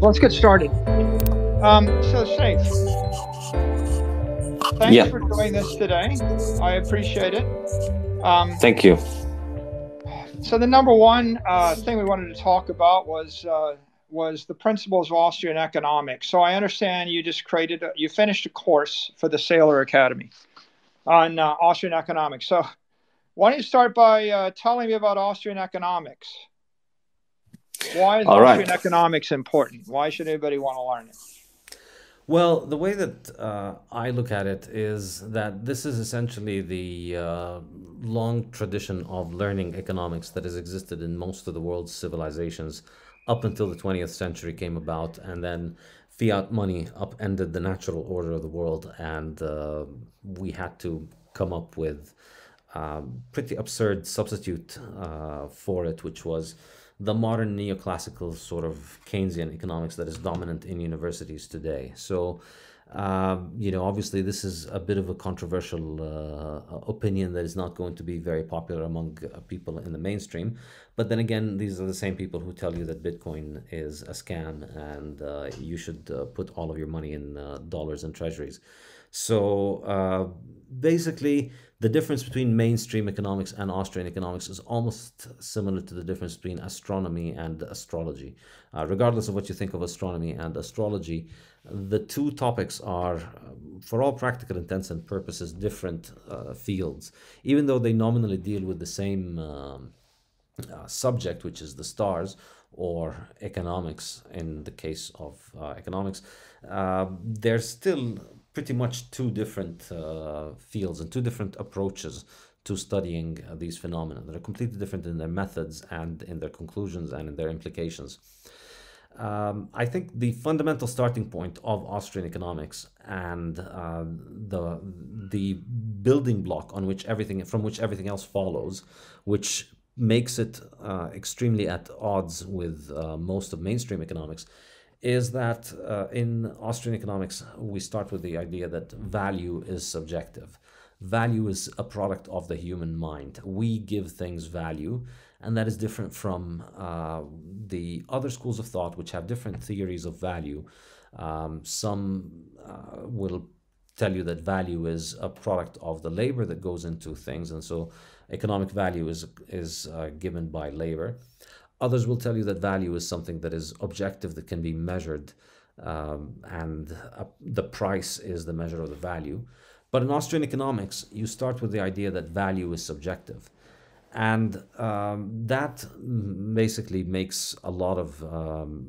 So let's get started. Um, so, Saif, thanks Yeah. for doing this today. I appreciate it. Um, Thank you. so, the number one uh, thing we wanted to talk about was uh, was the principles of Austrian economics. So, I understand you just created, a, you finished a course for the Saylor Academy on uh, Austrian economics. So, why don't you start by uh, telling me about Austrian economics? Why is All right. Austrian economics important? Why should anybody want to learn it? Well, the way that uh, I look at it is that this is essentially the uh, long tradition of learning economics that has existed in most of the world's civilizations up until the 20th century came about, and then fiat money upended the natural order of the world, and uh, we had to come up with a pretty absurd substitute uh, for it, which was the modern neoclassical sort of Keynesian economics that is dominant in universities today. So, um, you know, obviously, this is a bit of a controversial uh, opinion that is not going to be very popular among uh, people in the mainstream. But then again, these are the same people who tell you that Bitcoin is a scam and uh, you should uh, put all of your money in uh, dollars and treasuries. So uh, basically, the difference between mainstream economics and Austrian economics is almost similar to the difference between astronomy and astrology. Uh, regardless of what you think of astronomy and astrology, the two topics are, um, for all practical intents and purposes, different uh, fields, even though they nominally deal with the same. Um, uh, subject, which is the stars, or economics in the case of uh, economics, uh, there's still pretty much two different uh, fields and two different approaches to studying uh, these phenomena that are completely different in their methods and in their conclusions and in their implications. Um, I think the fundamental starting point of Austrian economics and uh, the the building block on which everything from which everything else follows, which makes it uh, extremely at odds with uh, most of mainstream economics, is that uh, in Austrian economics we start with the idea that value is subjective. Value is a product of the human mind. We give things value, and that is different from uh, the other schools of thought, which have different theories of value. Um, some uh, will tell you that value is a product of the labor that goes into things, and so economic value is is uh, given by labor. Others will tell you that value is something that is objective, that can be measured, um, and uh, the price is the measure of the value. But in Austrian economics, you start with the idea that value is subjective. And um, that basically makes a lot of um,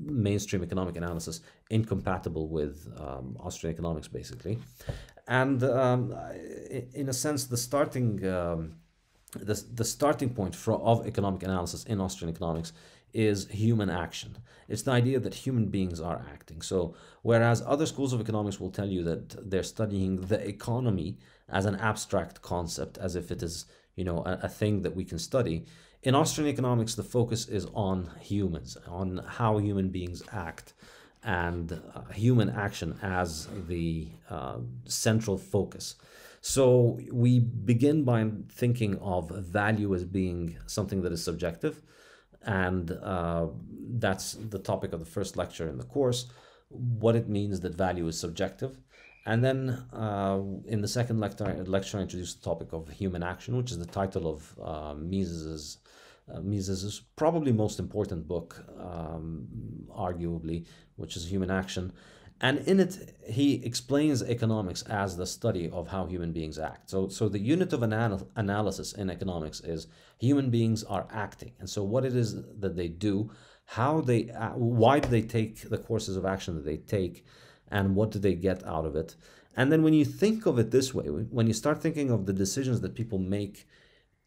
mainstream economic analysis incompatible with um, Austrian economics, basically. And um, in a sense, the starting um, the, the starting point for, of economic analysis in Austrian economics is human action. It's the idea that human beings are acting. So, whereas other schools of economics will tell you that they're studying the economy as an abstract concept, as if it is, you know, a, a thing that we can study, in Austrian economics, the focus is on humans, on how human beings act, and uh, human action as the uh, central focus. So we begin by thinking of value as being something that is subjective, and uh, that's the topic of the first lecture in the course. What it means that value is subjective, and then uh, in the second lecture, lecture I introduced the topic of human action, which is the title of uh, Mises's uh, Mises's probably most important book, um, arguably, which is Human Action. And in it, he explains economics as the study of how human beings act. So, so the unit of anal- analysis in economics is human beings are acting. And so, what it is that they do, how they, a- why do they take the courses of action that they take, and what do they get out of it? And then, when you think of it this way, when you start thinking of the decisions that people make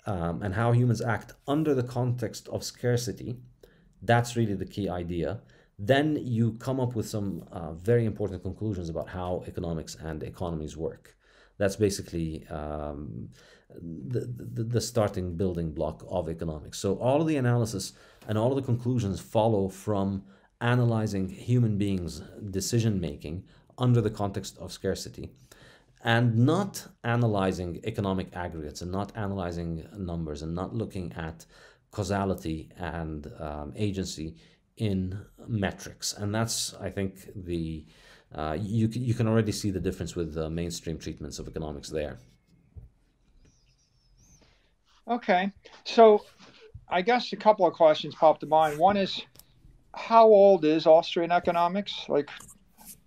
um, and how humans act under the context of scarcity, that's really the key idea. Then you come up with some uh, very important conclusions about how economics and economies work. That's basically um, the, the, the starting building block of economics. So all of the analysis and all of the conclusions follow from analyzing human beings' decision making under the context of scarcity and not analyzing economic aggregates and not analyzing numbers and not looking at causality and um, agency in metrics, and that's I think the uh, you you can already see the difference with uh, mainstream treatments of economics there. Okay, so I guess a couple of questions popped to mind. One is, how old is Austrian economics? Like,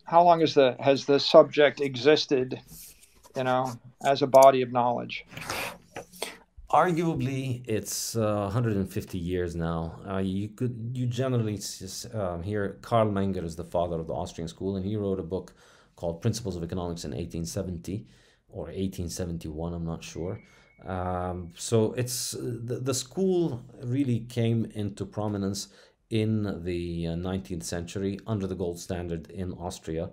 how long has the has the subject existed? You know, as a body of knowledge. Arguably, it's uh, 150 years now. Uh, you could you generally um, hear Carl Menger is the father of the Austrian school, and he wrote a book called Principles of Economics in 1870 or 1871. I'm not sure. Um, so it's the, the school really came into prominence in the 19th uh, century under the gold standard in Austria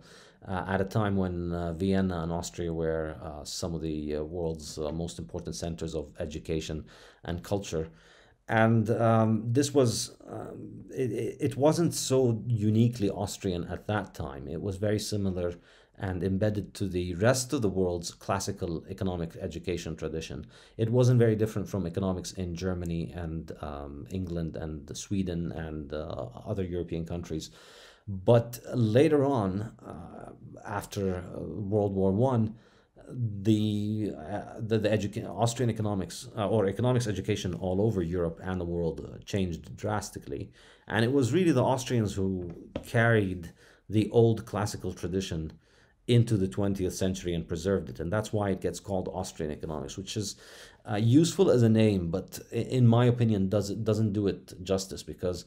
uh, at a time when uh, Vienna and Austria were uh, some of the uh, world's uh, most important centers of education and culture. And um, this was, um, it, it wasn't so uniquely Austrian at that time. It was very similar and embedded to the rest of the world's classical economic education tradition. It wasn't very different from economics in Germany and um, England and Sweden and other European countries. But later on, uh, after uh, World War One, the uh, the, the educa- Austrian economics uh, or economics education all over Europe and the world uh, changed drastically, and it was really the Austrians who carried the old classical tradition into the 20th century and preserved it, and that's why it gets called Austrian economics, which is uh, useful as a name, but in my opinion, does doesn't do it justice because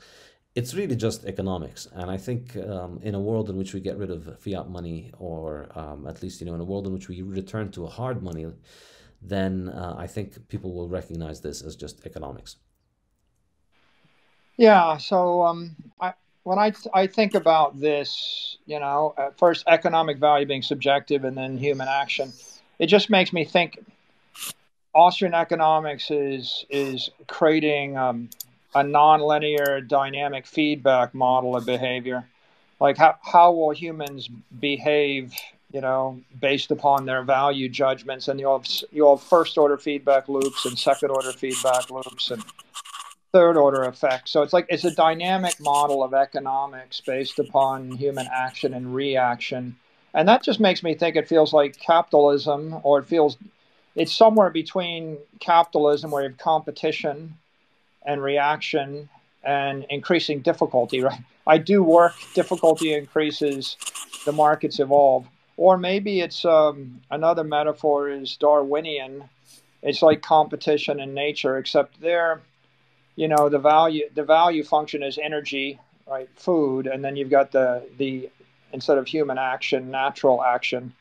it's really just economics. And I think um, in a world in which we get rid of fiat money, or um, at least you know in a world in which we return to a hard money, then uh, I think people will recognize this as just economics. Yeah. So um, I, when I I think about this, you know, first economic value being subjective, and then human action, it just makes me think. Austrian economics is is creating um, a nonlinear dynamic feedback model of behavior. Like how, how will humans behave, you know, based upon their value judgments? And you'll have, you'll have first order feedback loops and second order feedback loops and third order effects. So it's like it's a dynamic model of economics based upon human action and reaction. And that just makes me think it feels like capitalism, or it feels it's somewhere between capitalism where you have competition and reaction and increasing difficulty, right? I do work, difficulty increases, the markets evolve. Or maybe it's um, another metaphor is Darwinian. It's like competition in nature, except there, you know, the value the value function is energy, right? Food, and then you've got the the instead of human action, natural action.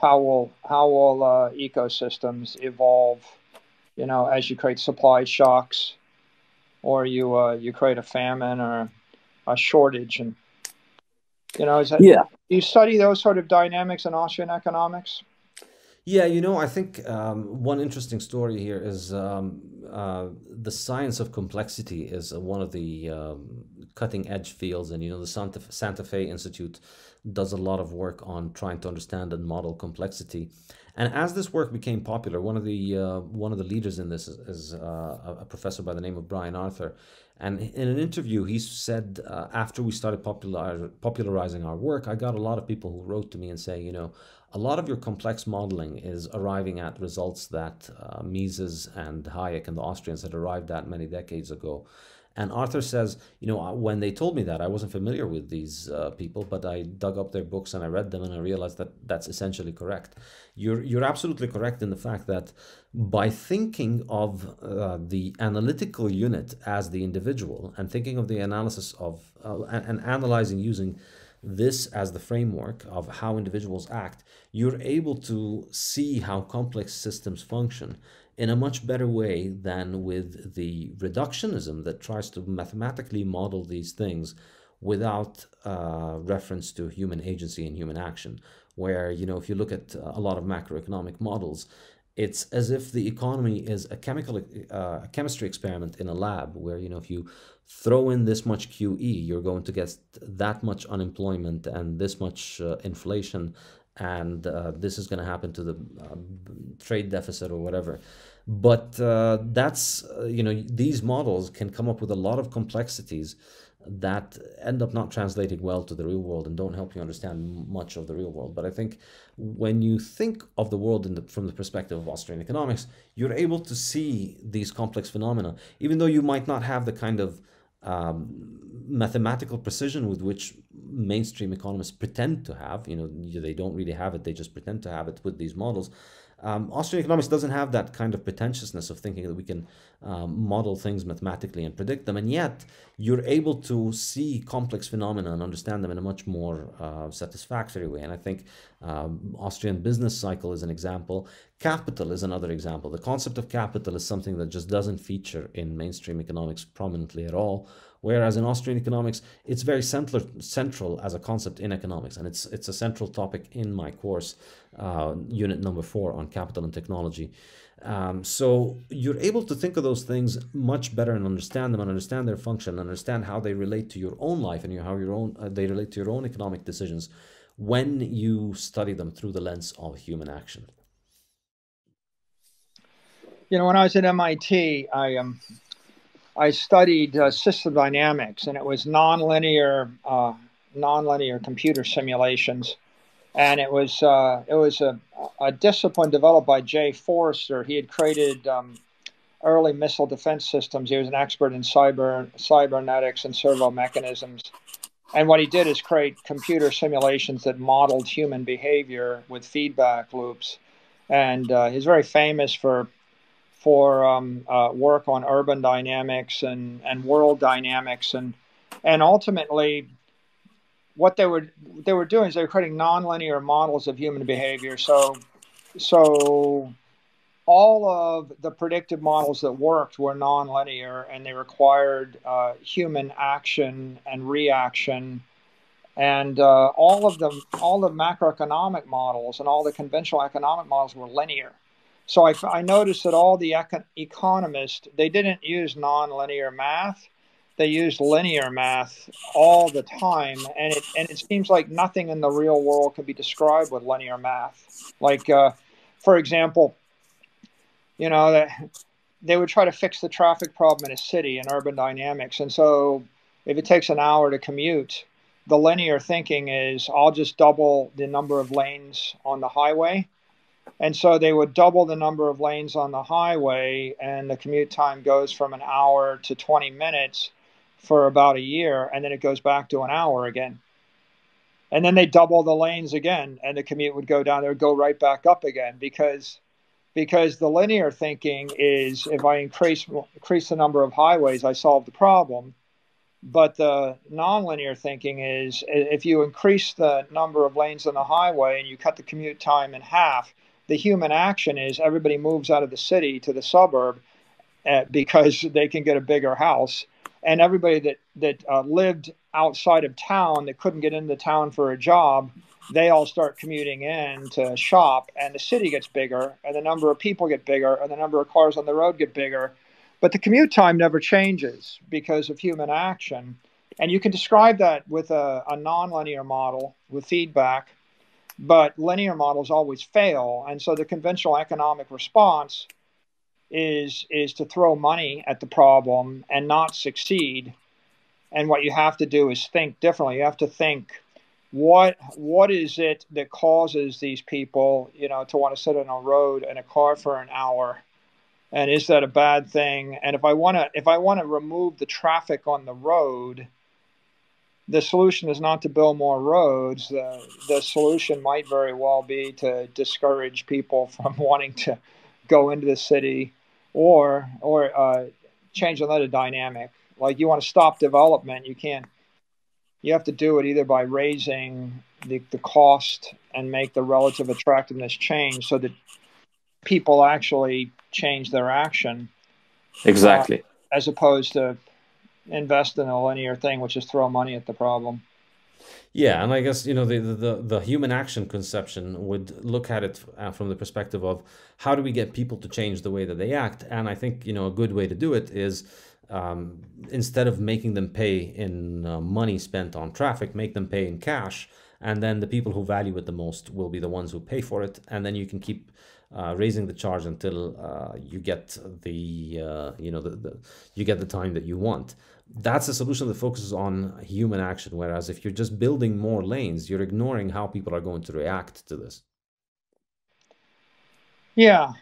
How will how will uh, ecosystems evolve? You know, as you create supply shocks, or you uh, you create a famine or a shortage, and you know, is that yeah? you study those sort of dynamics in Austrian economics? Yeah, you know, I think um, one interesting story here is um, uh, the science of complexity is one of the um, cutting edge fields, and you know, the Santa, Santa Fe Institute does a lot of work on trying to understand and model complexity. And as this work became popular, one of the uh, one of the leaders in this is, is uh, a professor by the name of Brian Arthur. And in an interview, he said uh, after we started popular, popularizing our work, I got a lot of people who wrote to me and say, you know, a lot of your complex modeling is arriving at results that uh, Mises and Hayek and the Austrians had arrived at many decades ago. And Arthur says, you know, when they told me that, I wasn't familiar with these uh, people, but I dug up their books and I read them and I realized that that's essentially correct. You're, you're absolutely correct in the fact that by thinking of uh, the analytical unit as the individual and thinking of the analysis of uh, and, and analyzing using this as the framework of how individuals act, you're able to see how complex systems function in a much better way than with the reductionism that tries to mathematically model these things without uh, reference to human agency and human action. Where, you know, if you look at a lot of macroeconomic models, it's as if the economy is a chemical uh, chemistry experiment in a lab where you know if you throw in this much QE you're going to get that much unemployment and this much uh, inflation and uh, this is going to happen to the uh, trade deficit or whatever but uh, that's uh, you know these models can come up with a lot of complexities that end up not translating well to the real world and don't help you understand much of the real world. But I think when you think of the world in the, from the perspective of Austrian economics, you're able to see these complex phenomena, even though you might not have the kind of um, mathematical precision with which mainstream economists pretend to have. You know, they don't really have it; they just pretend to have it with these models. Um, Austrian economics doesn't have that kind of pretentiousness of thinking that we can um, model things mathematically and predict them, and yet you're able to see complex phenomena and understand them in a much more uh, satisfactory way. And I think um, Austrian business cycle is an example. Capital is another example. The concept of capital is something that just doesn't feature in mainstream economics prominently at all. Whereas in Austrian economics, it's very central, central as a concept in economics, and it's it's a central topic in my course, uh, unit number four on capital and technology. Um, so you're able to think of those things much better and understand them and understand their function, and understand how they relate to your own life and how your own uh, they relate to your own economic decisions when you study them through the lens of human action. You know, when I was at MIT, I um, I studied uh, system dynamics, and it was nonlinear uh, nonlinear computer simulations, and it was uh, it was a, a, discipline developed by Jay Forrester. He had created um, early missile defense systems. He was an expert in cyber cybernetics and servo mechanisms. And what he did is create computer simulations that modeled human behavior with feedback loops. And uh, he's very famous for for um, uh, work on urban dynamics and, and world dynamics. And and ultimately what they were they were doing is they were creating nonlinear models of human behavior. So so all of the predictive models that worked were nonlinear and they required uh, human action and reaction. And uh, all of them all the macroeconomic models and all the conventional economic models were linear so I, I noticed that all the econ- economists, they didn't use nonlinear math. They used linear math all the time. And it, and it seems like nothing in the real world can be described with linear math. Like, uh, for example, you know, that they would try to fix the traffic problem in a city in urban dynamics. And so if it takes an hour to commute, the linear thinking is I'll just double the number of lanes on the highway and so they would double the number of lanes on the highway, and the commute time goes from an hour to 20 minutes for about a year, and then it goes back to an hour again. And then they double the lanes again, and the commute would go down there, go right back up again, because because the linear thinking is if I increase increase the number of highways, I solve the problem. But the nonlinear thinking is if you increase the number of lanes on the highway and you cut the commute time in half, the human action is everybody moves out of the city to the suburb uh, because they can get a bigger house. And everybody that that uh, lived outside of town that couldn't get into town for a job they all start commuting in to shop and the city gets bigger and the number of people get bigger and the number of cars on the road get bigger. But the commute time never changes because of human action. And you can describe that with a, a nonlinear model with feedback but linear models always fail. And so the conventional economic response is is to throw money at the problem and not succeed. And what you have to do is think differently. You have to think what what is it that causes these people, you know, to want to sit on a road in a car for an hour? And is that a bad thing? And if I want to if I want to remove the traffic on the road, the solution is not to build more roads. The, the solution might very well be to discourage people from wanting to go into the city or or uh, change another dynamic. Like you want to stop development, you can't. You have to do it either by raising the, the cost and make the relative attractiveness change so that people actually change their action. Exactly. Uh, as opposed to invest in a linear thing, which is throw money at the problem. Yeah, and I guess you know the, the the human action conception would look at it uh, from the perspective of how do we get people to change the way that they act, and I think you know a good way to do it is um, instead of making them pay in uh, money spent on traffic, make them pay in cash, and then the people who value it the most will be the ones who pay for it, and then you can keep uh, raising the charge until uh, you get the uh, you know the, the, you get the time that you want. That's a solution that focuses on human action. Whereas if you're just building more lanes, you're ignoring how people are going to react to this. Yeah.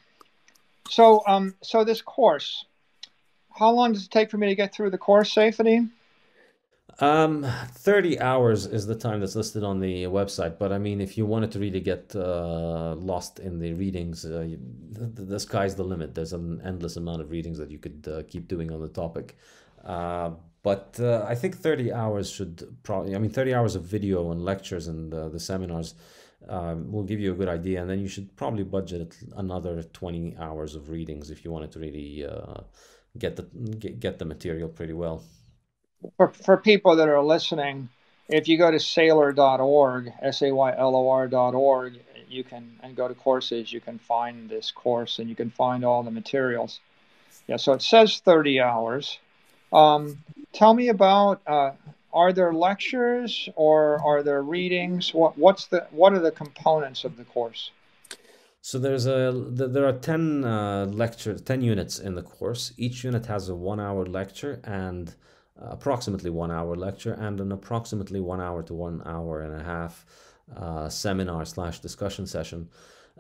So um so this course, how long does it take for me to get through the course, Saifedean? Um, 30 hours is the time that's listed on the website. But I mean, if you wanted to really get uh, lost in the readings, uh, you, the, the, sky's the limit. There's an endless amount of readings that you could uh, keep doing on the topic. Uh, but uh, I think 30 hours should probably, I mean, 30 hours of video and lectures and uh, the seminars um, will give you a good idea. And then you should probably budget another 20 hours of readings if you wanted to really get the get, get the material pretty well for, for people that are listening, if you go to saylor.org, S-A-Y-L-O-R.org, you can, and go to courses, you can find this course and you can find all the materials. Yeah, so it says 30 hours. Um, tell me about, uh, are there lectures or are there readings? What, what's the, what are the components of the course? So there's a there are 10 uh, lecture 10 units in the course. Each unit has a 1 hour lecture and approximately one hour lecture and an approximately one hour to one hour and a half uh, seminar slash discussion session.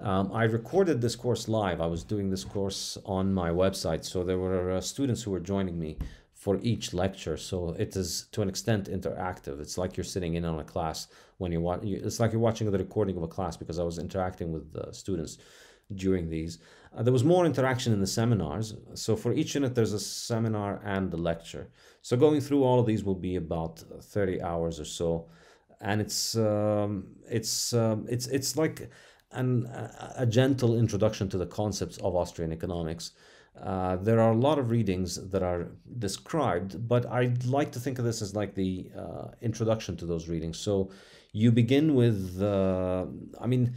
Um, I recorded this course live. I was doing this course on my website, so there were uh, students who were joining me for each lecture. So it is to an extent interactive. It's like you're sitting in on a class when you watch. It's like you're watching the recording of a class because I was interacting with the students during these. Uh, there was more interaction in the seminars. So for each unit, there's a seminar and a lecture. So going through all of these will be about 30 hours or so, and it's um, it's um, it's it's like an, a gentle introduction to the concepts of Austrian economics. Uh, there are a lot of readings that are described, but I'd like to think of this as like the uh, introduction to those readings. So you begin with, uh, I mean,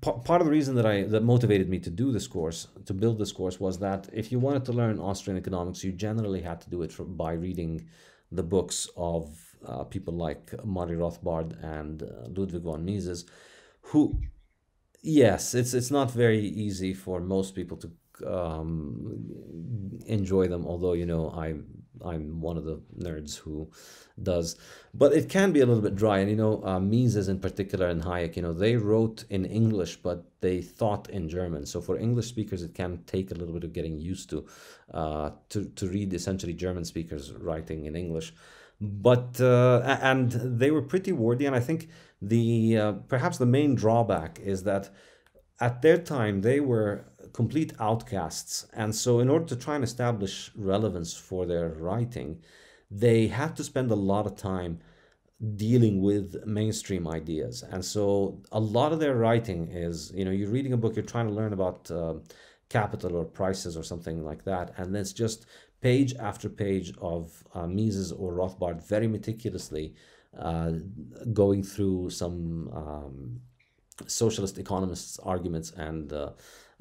part of the reason that I that motivated me to do this course, to build this course, was that if you wanted to learn Austrian economics, you generally had to do it for, by reading the books of uh, people like Murray Rothbard and uh, Ludwig von Mises, who, yes, it's it's not very easy for most people to um, enjoy them. Although you know, I I'm one of the nerds who does, but it can be a little bit dry. And you know, uh, Mises in particular and Hayek, you know, they wrote in English, but they thought in German. So for English speakers, it can take a little bit of getting used to uh, to to read essentially German speakers writing in English. But uh, and they were pretty wordy, and I think the uh, perhaps the main drawback is that at their time they were complete outcasts. And so, in order to try and establish relevance for their writing, they had to spend a lot of time dealing with mainstream ideas. And so, a lot of their writing is you know, you're reading a book, you're trying to learn about uh, capital or prices or something like that, and it's just page after page of uh, Mises or Rothbard very meticulously uh, going through some um, socialist economists' arguments and uh,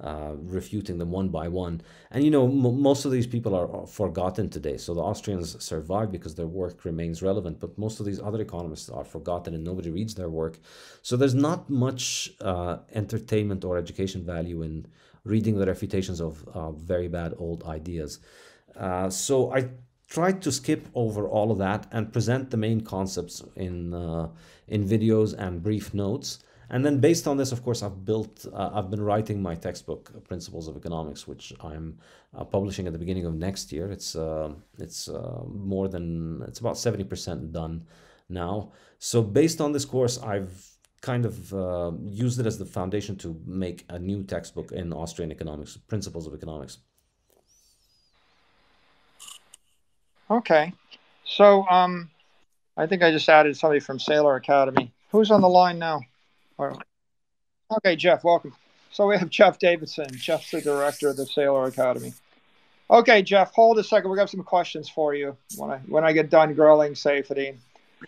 uh, refuting them one by one. And you know, most of these people are, forgotten today. So the Austrians survive because their work remains relevant, but most of these other economists are forgotten and nobody reads their work. So there's not much uh, entertainment or education value in reading the refutations of uh, very bad old ideas. Uh, so I tried to skip over all of that and present the main concepts in uh, in videos and brief notes. And then based on this, of course, I've built, uh, I've been writing my textbook, Principles of Economics, which I'm uh, publishing at the beginning of next year. It's, uh, it's uh, more than, it's about 70% done now. So based on this course, I've kind of uh, used it as the foundation to make a new textbook in Austrian economics, Principles of Economics. Okay. So um, I think I just added somebody from Saylor Academy. Who's on the line now? Okay, Jeff, welcome. So we have Jeff Davidson. Jeff's the director of the Saylor Academy. Okay, Jeff, hold a second. We got some questions for you when I when I get done grilling Saifedean.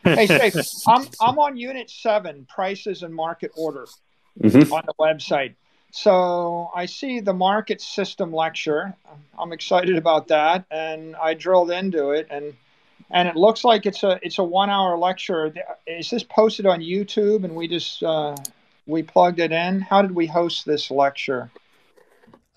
Hey, Saif, I'm I'm on Unit Seven, prices and market order, mm-hmm. on the website. So I see the market system lecture. I'm excited about that, and I drilled into it, and and it looks like it's a it's a one hour lecture. Is this posted on YouTube? And we just uh, we plugged it in. How did we host this lecture?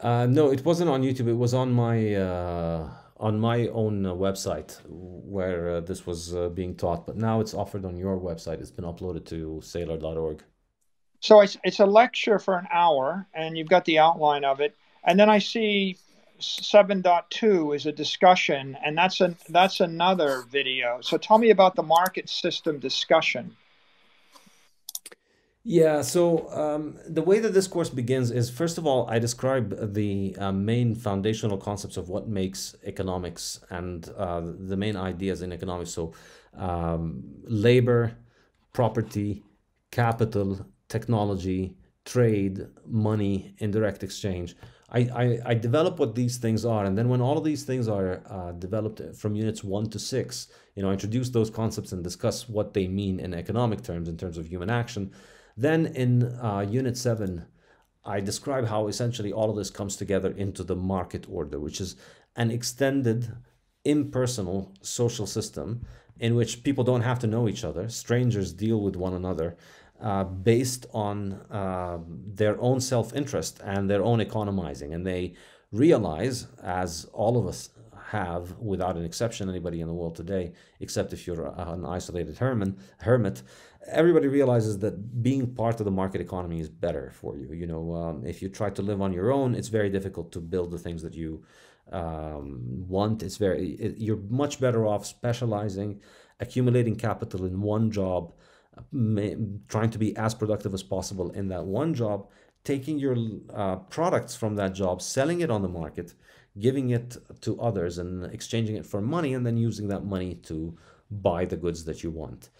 Uh, no, it wasn't on YouTube. It was on my uh, on my own uh, website where uh, this was uh, being taught. But now it's offered on your website. It's been uploaded to Saylor.org. So it's it's a lecture for an hour, and you've got the outline of it. And then I see 7.2 is a discussion, and that's a that's another video. So tell me about the market system discussion. Yeah, so um, the way that this course begins is first of all, I describe the uh, main foundational concepts of what makes economics and uh, the main ideas in economics. So, um, labor, property, capital, technology, trade, money, indirect exchange. I, I, I, develop what these things are, and then when all of these things are uh, developed from units one to six, you know, I introduce those concepts and discuss what they mean in economic terms, in terms of human action. Then in uh, Unit 7, I describe how essentially all of this comes together into the market order, which is an extended, impersonal social system in which people don't have to know each other. Strangers deal with one another uh, based on uh, their own self interest and their own economizing. And they realize, as all of us have, without an exception, anybody in the world today, except if you're an isolated hermit, hermit everybody realizes that being part of the market economy is better for you. You know, um, if you try to live on your own, it's very difficult to build the things that you um, want. It's very it, you're much better off specializing, accumulating capital in one job, trying to be as productive as possible in that one job, taking your uh, products from that job, selling it on the market, giving it to others, and exchanging it for money, and then using that money to buy the goods that you want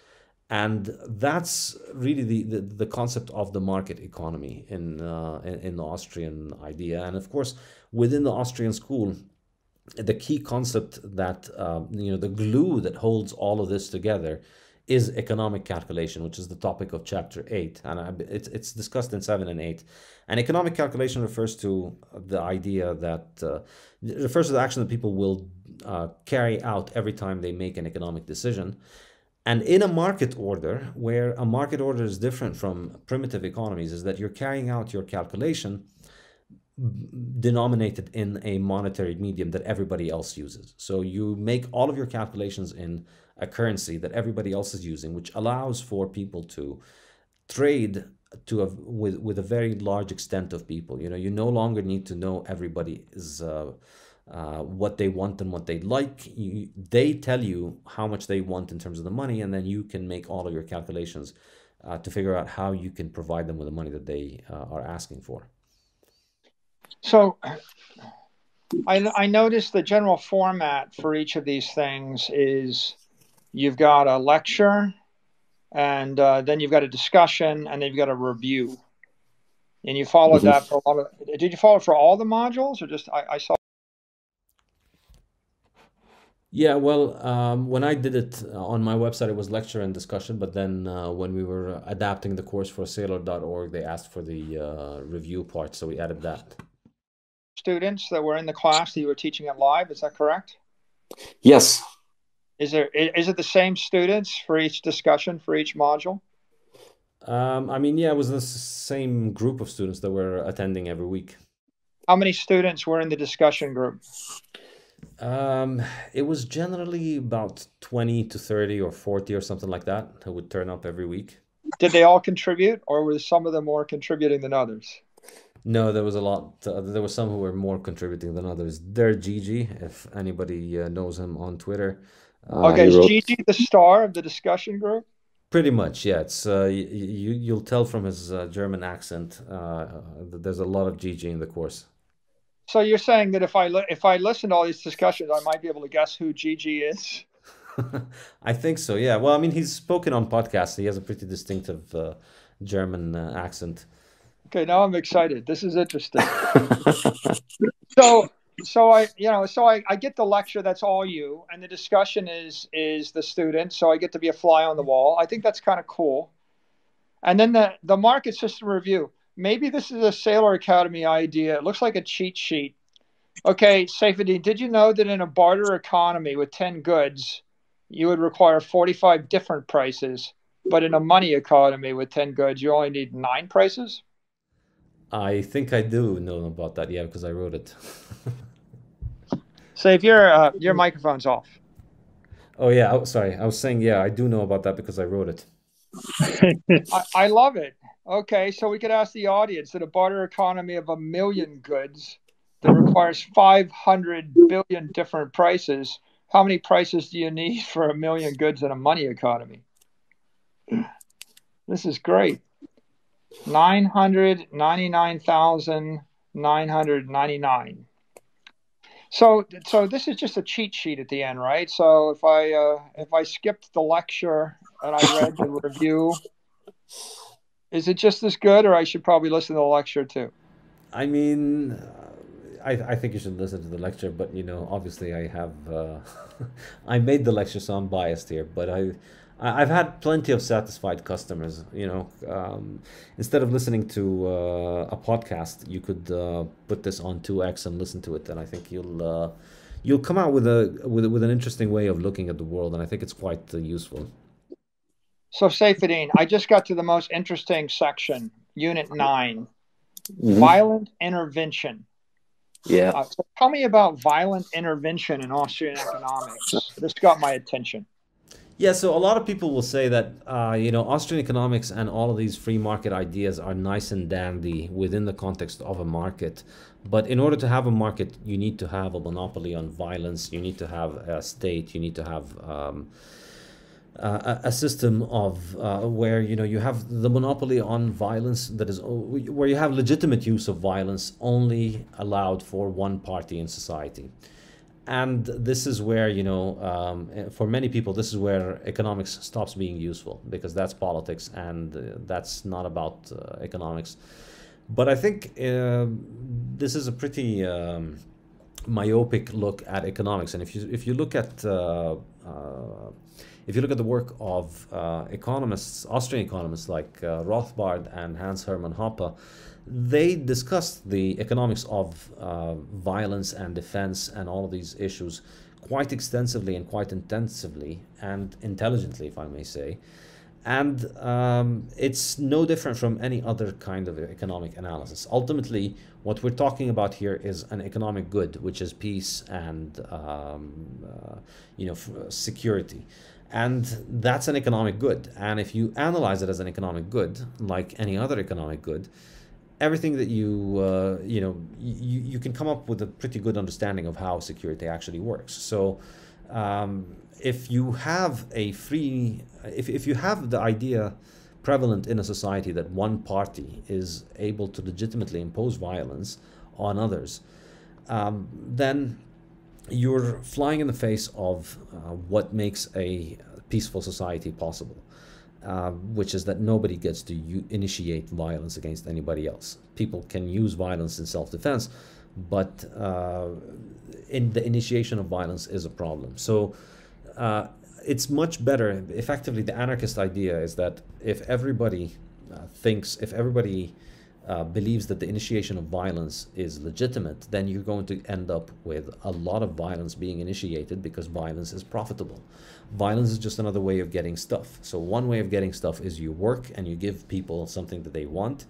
and that's really the, the, the, concept of the market economy in, uh, in, in the Austrian idea. And of course, within the Austrian school, the key concept that uh, you know the glue that holds all of this together is economic calculation, which is the topic of chapter eight, and I, it's it's discussed in seven and eight. And economic calculation refers to the idea that uh, refers to the action that people will uh, carry out every time they make an economic decision and in a market order, where a market order is different from primitive economies, is that you're carrying out your calculation denominated in a monetary medium that everybody else uses. So you make all of your calculations in a currency that everybody else is using, which allows for people to trade to a, with with a very large extent of people. You know, you no longer need to know everybody's uh, uh, what they want and what they like. You, they tell you how much they want in terms of the money, and then you can make all of your calculations uh, to figure out how you can provide them with the money that they uh, are asking for. So, I, I noticed the general format for each of these things is you've got a lecture, and uh, then you've got a discussion, and then you've got a review. And you followed mm-hmm. that for a lot of. Did you follow for all the modules, or just I, I saw yeah, well, um, when I did it uh, on my website, it was lecture and discussion. But then uh, when we were adapting the course for Saylor.org, they asked for the uh, review part, so we added that. Students that were in the class that you were teaching it live, is that correct? Yes. Is there is it the same students for each discussion for each module? Um, I mean, yeah, it was the same group of students that were attending every week. How many students were in the discussion group? Um, it was generally about 20 to 30 or 40 or something like that who would turn up every week. Did they all contribute or were some of them more contributing than others? No, there was a lot. Uh, there were some who were more contributing than others. There, Gigi, if anybody uh, knows him on Twitter. Uh, okay, is wrote... Gigi the star of the discussion group? Pretty much, yeah. It's uh, you. You'll tell from his uh, German accent. Uh, there's a lot of Gigi in the course. So you're saying that if I li- if I listen to all these discussions, I might be able to guess who Gigi is. I think so. Yeah. Well, I mean, he's spoken on podcasts. He has a pretty distinctive uh, German uh, accent. Okay, now I'm excited. This is interesting. so, so I, you know, so I, I get the lecture. That's all you, and the discussion is is the student. So I get to be a fly on the wall. I think that's kind of cool. And then the the market system review maybe this is a Saylor Academy idea. It looks like a cheat sheet. Okay, Saifedean, did you know that in a barter economy with 10 goods, you would require 45 different prices but in a money economy with 10 goods, you only need nine prices? I think I do know about that, yeah, because I wrote it. Saif your uh, your microphone's off. Oh yeah, oh, sorry. I was saying yeah, I do know about that because I wrote it. I, I love it. Okay, so we could ask the audience that a barter economy of a million goods that requires 500 billion different prices. How many prices do you need for a million goods in a money economy? This is great. 999,999. So, so this is just a cheat sheet at the end, right? So if I uh, if I skipped the lecture and I read the review, is it just as good, or I should probably listen to the lecture too? I mean, I, I think you should listen to the lecture, but you know, obviously, I have uh, I made the lecture, so I'm biased here. But I I've had plenty of satisfied customers. You know, um, instead of listening to uh, a podcast, you could uh, put this on 2x and listen to it, and I think you'll uh, you'll come out with a with with an interesting way of looking at the world, and I think it's quite uh, useful. So, Saifedean, I just got to the most interesting section, Unit 9 mm-hmm. Violent Intervention. Yeah. Uh, so tell me about violent intervention in Austrian economics. This got my attention. Yeah, so a lot of people will say that uh, you know Austrian economics and all of these free market ideas are nice and dandy within the context of a market, but in order to have a market, you need to have a monopoly on violence. You need to have a state. You need to have um, uh, a system of uh, where you know you have the monopoly on violence that is where you have legitimate use of violence only allowed for one party in society and this is where you know um, for many people this is where economics stops being useful because that's politics and uh, that's not about uh, economics. But i think uh, this is a pretty um, myopic look at economics. And if you if you look at uh, uh, if you look at the work of uh, economists austrian economists like rothbard and hans hermann hoppe they discussed the economics of uh, violence and defense and all of these issues quite extensively and quite intensively and intelligently, if I may say. And um, it's no different from any other kind of economic analysis. Ultimately, what we're talking about here is an economic good, which is peace and um, uh, you know security, and that's an economic good. And if you analyze it as an economic good, like any other economic good, everything that you uh, you know you, you can come up with a pretty good understanding of how security actually works. So um, if you have a free if, if you have the idea prevalent in a society that one party is able to legitimately impose violence on others um, then you're flying in the face of uh, what makes a peaceful society possible uh, which is that nobody gets to u- initiate violence against anybody else. People can use violence in self defense, but uh, in the initiation of violence is a problem. So uh, it's much better. Effectively, the anarchist idea is that if everybody uh, thinks, if everybody uh, believes that the initiation of violence is legitimate, then you're going to end up with a lot of violence being initiated because violence is profitable. Violence is just another way of getting stuff. So, one way of getting stuff is you work and you give people something that they want,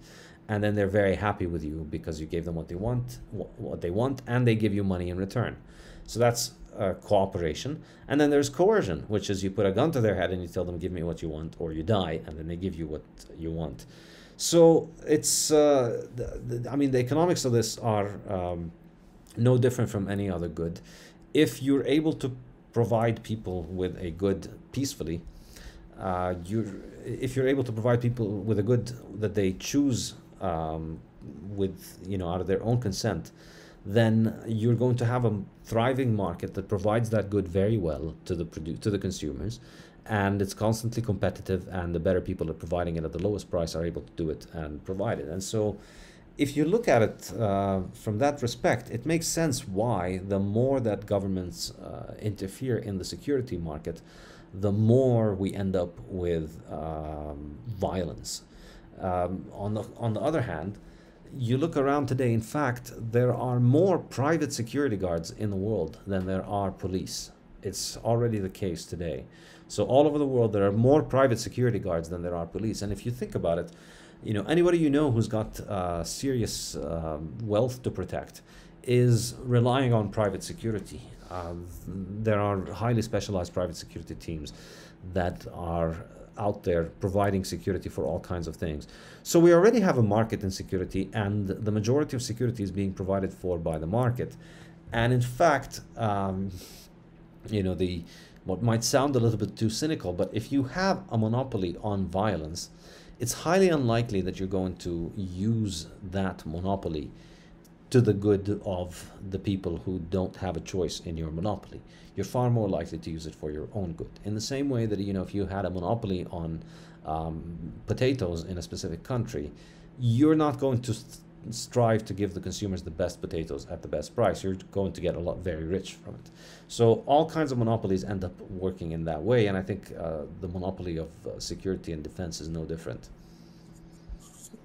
and then they're very happy with you because you gave them what they want, what they want, and they give you money in return. So, that's uh, cooperation. And then there's coercion, which is you put a gun to their head and you tell them, give me what you want, or you die, and then they give you what you want. So it's, uh, I mean, the economics of this are um, no different from any other good. If you're able to provide people with a good peacefully, uh, you if you're able to provide people with a good that they choose um, with you know out of their own consent, then you're going to have a thriving market that provides that good very well to the produ- to the consumers, and it's constantly competitive and the better people are providing it at the lowest price are able to do it and provide it. And so if you look at it uh, from that respect it makes sense why the more that governments uh, interfere in the security market the more we end up with um, violence um, on the on the other hand you look around today in fact there are more private security guards in the world than there are police It's already the case today. So all over the world, there are more private security guards than there are police. And if you think about it, you know anybody you know who's got uh, serious uh, wealth to protect is relying on private security. Uh, there are highly specialized private security teams that are out there providing security for all kinds of things. So we already have a market in security, and the majority of security is being provided for by the market. And in fact, um, you know, the what might sound a little bit too cynical, but if you have a monopoly on violence, it's highly unlikely that you're going to use that monopoly to the good of the people who don't have a choice in your monopoly. You're far more likely to use it for your own good. In the same way that you know, if you had a monopoly on um, potatoes in a specific country, you're not going to strive to give the consumers the best potatoes at the best price. You're going to get a lot very rich from it. So all kinds of monopolies end up working in that way, and I think uh, the monopoly of uh, security and defense is no different.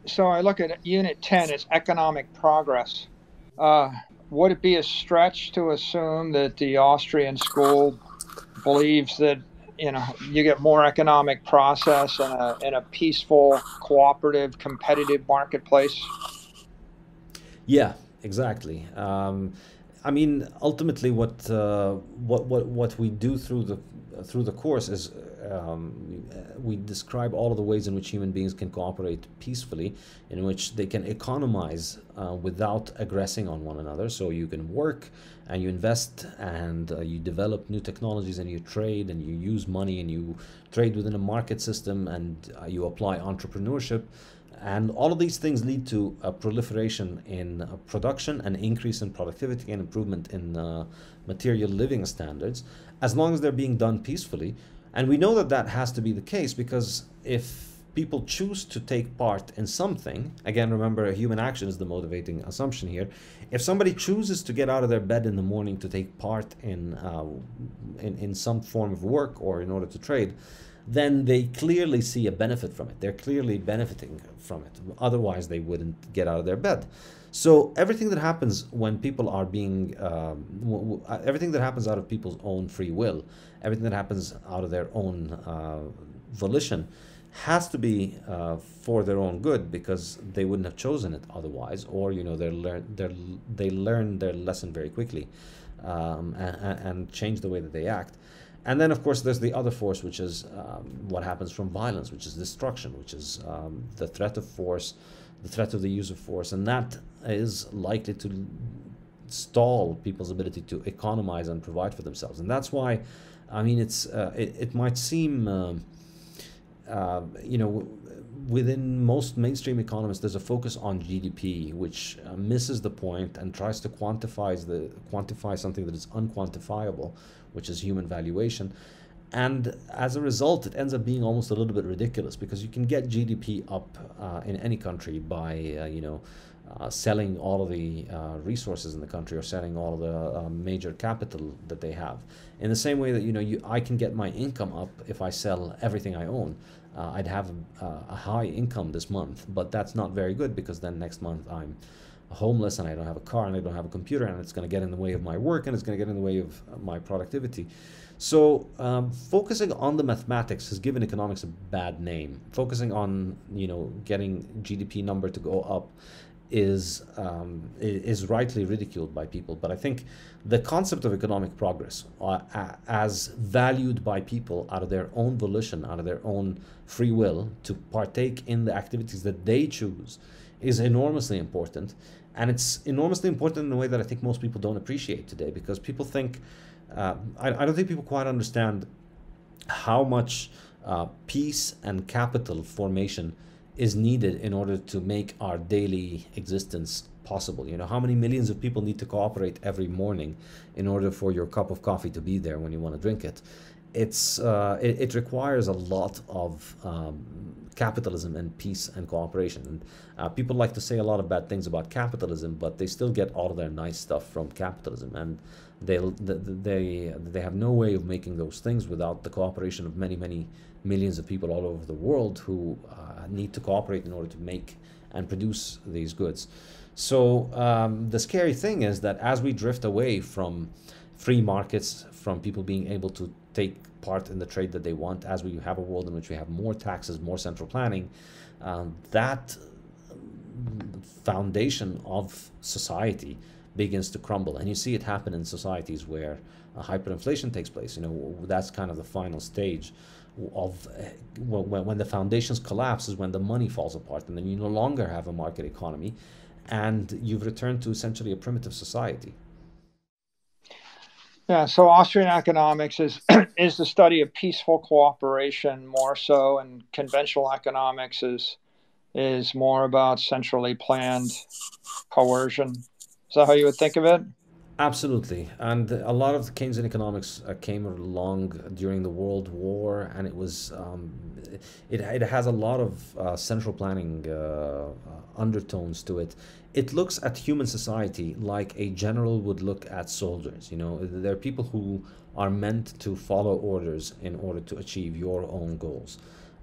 So I look at Unit 10 as economic progress. Uh, would it be a stretch to assume that the Austrian school believes that you know you get more economic process in a, in a peaceful, cooperative, competitive marketplace? Yeah, exactly. Um, I mean, ultimately, what uh, what what what we do through the through the course is um, we describe all of the ways in which human beings can cooperate peacefully, in which they can economize uh, without aggressing on one another. So you can work and you invest and uh, you develop new technologies and you trade and you use money and you trade within a market system and uh, you apply entrepreneurship. And all of these things lead to a proliferation in uh, production, an increase in productivity, and improvement in uh, material living standards, as long as they're being done peacefully. And we know that that has to be the case because if people choose to take part in something, again, remember, human action is the motivating assumption here. If somebody chooses to get out of their bed in the morning to take part in, uh, in, in some form of work or in order to trade, then they clearly see a benefit from it. They're clearly benefiting from it. Otherwise, they wouldn't get out of their bed. So everything that happens when people are being, um, uh, everything that happens out of people's own free will, everything that happens out of their own uh, volition, has to be uh, for their own good because they wouldn't have chosen it otherwise, or you know they learn they they learn their lesson very quickly, um, and, and change the way that they act. And then, of course, there's the other force, which is um, what happens from violence, which is destruction, which is um, the threat of force, the threat of the use of force, and that is likely to stall people's ability to economize and provide for themselves. And that's why, I mean, it's uh, it, it might seem, um, uh, you know, within most mainstream economists, there's a focus on GDP, which uh, misses the point and tries to quantify the quantify something that is unquantifiable, which is human valuation. And as a result, it ends up being almost a little bit ridiculous because you can get GDP up uh, in any country by, uh, you know, uh, selling all of the uh, resources in the country or selling all of the uh, major capital that they have. In the same way that you know, you I can get my income up if I sell everything I own. Uh, I'd have a, a, high income this month, but that's not very good because then next month I'm homeless and I don't have a car and I don't have a computer and it's going to get in the way of my work and it's going to get in the way of my productivity. So um, focusing on the mathematics has given economics a bad name. Focusing on you know getting GDP number to go up is um, is rightly ridiculed by people. But I think the concept of economic progress, uh, as valued by people out of their own volition, out of their own free will, to partake in the activities that they choose, is enormously important. And it's enormously important in a way that I think most people don't appreciate today, because people think, uh, I, I, don't think people quite understand how much uh, peace and capital formation is needed in order to make our daily existence possible. You know, how many millions of people need to cooperate every morning in order for your cup of coffee to be there when you want to drink it? It's uh, it, it, requires a lot of um, capitalism and peace and cooperation. And uh, people like to say a lot of bad things about capitalism, but they still get all of their nice stuff from capitalism, and they they they have no way of making those things without the cooperation of many many millions of people all over the world who uh, need to cooperate in order to make and produce these goods. So um, the scary thing is that as we drift away from free markets, from people being able to take part in the trade that they want, as we have a world in which we have more taxes, more central planning, um, that foundation of society begins to crumble. And you see it happen in societies where hyperinflation takes place. You know, that's kind of the final stage of when, when the foundations collapse is when the money falls apart and then you no longer have a market economy and you've returned to essentially a primitive society. Yeah, so Austrian economics is is the study of peaceful cooperation more so, and conventional economics is is more about centrally planned coercion. Is that how you would think of it? Absolutely, and a lot of Keynesian economics uh, came along during the World War, and it was um, it it has a lot of uh, central planning uh, uh, undertones to it. It looks at human society like a general would look at soldiers. You know, there are people who are meant to follow orders in order to achieve your own goals.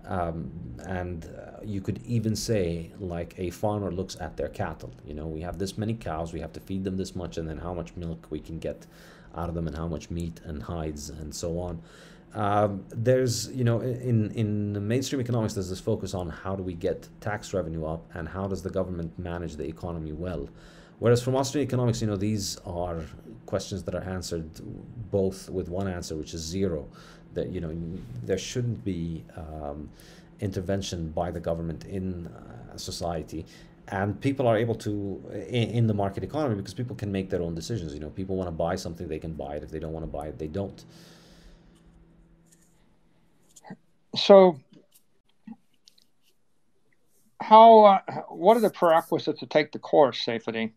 Um, and uh, you could even say like a farmer looks at their cattle. You know we have this many cows we have to feed them this much and then how much milk we can get out of them and how much meat and hides and so on. Um, there's you know in in mainstream economics there's this focus on how do we get tax revenue up and how does the government manage the economy well? Whereas from austrian economics you know these are questions that are answered both with one answer which is zero that you know there shouldn't be um, intervention by the government in uh, society. And people are able to in, in, the market economy because people can make their own decisions you know. People want to buy something they can buy it. If they don't want to buy it they don't. So how uh, what are the prerequisites to take the course Saifedean?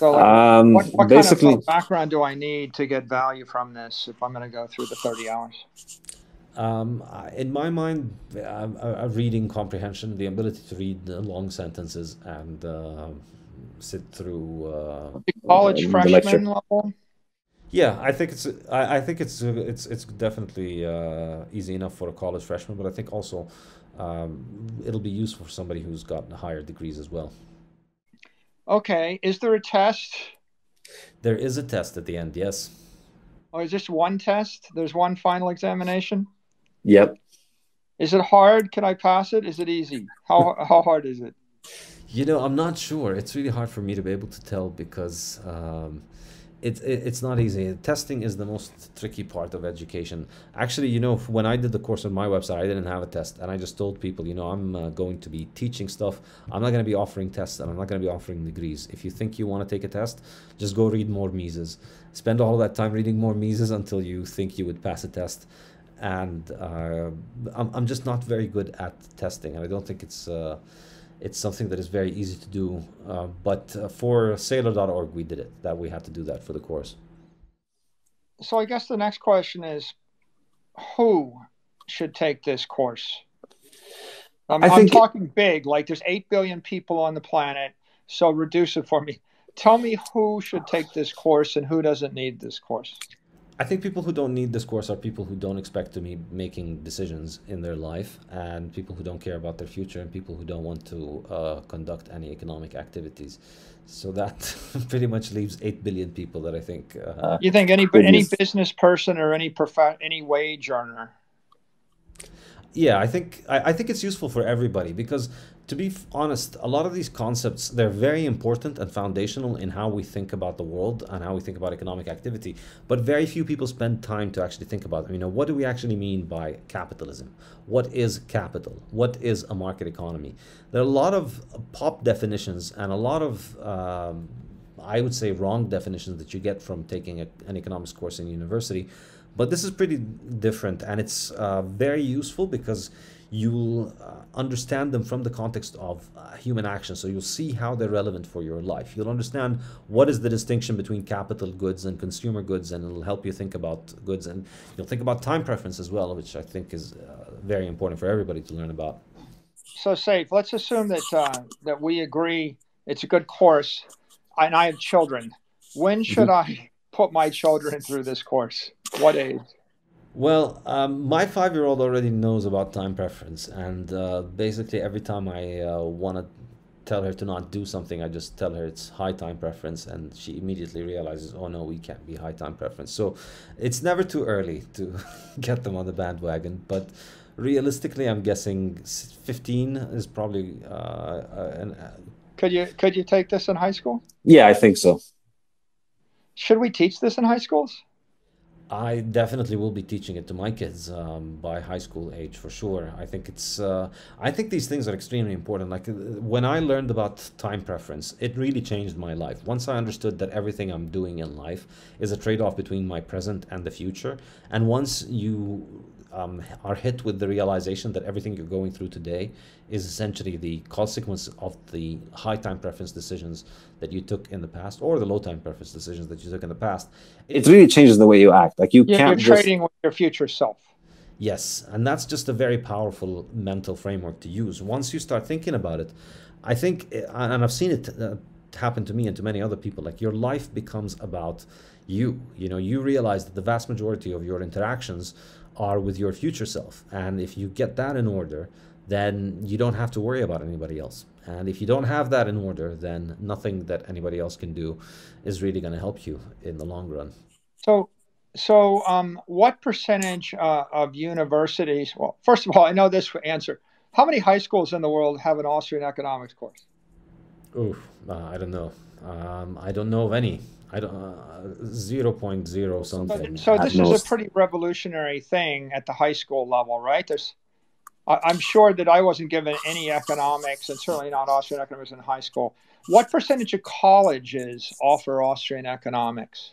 So, like, um, what, what basically, kind of background do I need to get value from this if I'm going to go through the 30 hours? Um, in my mind, uh, a, reading comprehension, the ability to read long sentences and uh, sit through uh, college freshman level. Yeah, I think it's I, I think it's it's it's definitely uh, easy enough for a college freshman, but I think also um, it'll be useful for somebody who's gotten higher degrees as well. Okay. Is there a test? There is a test at the end, yes. Oh, is this one test? There's one final examination? Yep. Is it hard? Can I pass it? Is it easy? How how hard is it? You know, I'm not sure. It's really hard for me to be able to tell because um, it, it, it's not easy. Testing is the most tricky part of education. Actually, you know, when I did the course on my website, I didn't have a test, and I just told people, you know, I'm uh, going to be teaching stuff. I'm not going to be offering tests, and I'm not going to be offering degrees. If you think you want to take a test, just go read more Mises. Spend all that time reading more Mises until you think you would pass a test. And uh, I'm, I'm just not very good at testing, and I don't think it's. Uh, it's something that is very easy to do. Uh, but uh, for Saylor.org, we did it. That we had to do that for the course. So I guess the next question is, who should take this course? I'm, I'm talking big. Like there's eight billion people on the planet. So reduce it for me. Tell me who should take this course and who doesn't need this course. I think people who don't need this course are people who don't expect to be making decisions in their life, and people who don't care about their future, and people who don't want to uh, conduct any economic activities. So that pretty much leaves eight billion people that I think. Uh, you think any any business person or any any wage earner? Yeah, I think I, I think it's useful for everybody because to be honest, a lot of these concepts, they're very important and foundational in how we think about the world and how we think about economic activity. But very few people spend time to actually think about, you know, what do we actually mean by capitalism? What is capital? What is a market economy? There are a lot of pop definitions and a lot of, um, I would say, wrong definitions that you get from taking a, an economics course in university. But this is pretty different and it's uh, very useful because you'll uh, understand them from the context of uh, human action. So you'll see how they're relevant for your life. You'll understand what is the distinction between capital goods and consumer goods, and it'll help you think about goods. And you'll think about time preference as well, which I think is uh, very important for everybody to learn about. So, Saif. Let's assume that uh, that we agree it's a good course, and I have children. When should mm-hmm. I put my children through this course? What age? Well, um, my five year old already knows about time preference, and uh, basically every time I uh, want to tell her to not do something, I just tell her it's high time preference, and she immediately realizes, oh no, we can't be high time preference. So it's never too early to get them on the bandwagon. But realistically, I'm guessing 15 is probably. Uh, uh, an, uh, could you could you take this in high school? Yeah, I think so. Should we teach this in high schools? I definitely will be teaching it to my kids um, by high school age for sure. I think it's. Uh, I think these things are extremely important. Like uh, when I learned about time preference, it really changed my life. Once I understood that everything I'm doing in life is a trade-off between my present and the future, and once you um, are hit with the realization that everything you're going through today is essentially the consequence of the high time preference decisions that you took in the past or the low time preference decisions that you took in the past. It really changes the way you act. Like you yeah, can't you're just... trading with your future self. Yes, and that's just a very powerful mental framework to use. Once you start thinking about it, I think, and I've seen it uh, happen to me and to many other people, like your life becomes about you. You know, you realize that the vast majority of your interactions are with your future self. And if you get that in order, then you don't have to worry about anybody else. And if you don't have that in order, then nothing that anybody else can do is really going to help you in the long run. So, so um, what percentage uh, of universities? Well, first of all, I know this answer. How many high schools in the world have an Austrian economics course? Ooh, uh, I don't know. Um, I don't know of any. I don't uh, zero point zero something. So, so this most. is a pretty revolutionary thing at the high school level, right? There's, I, I'm sure that I wasn't given any economics, and certainly not Austrian economics in high school. What percentage of colleges offer Austrian economics?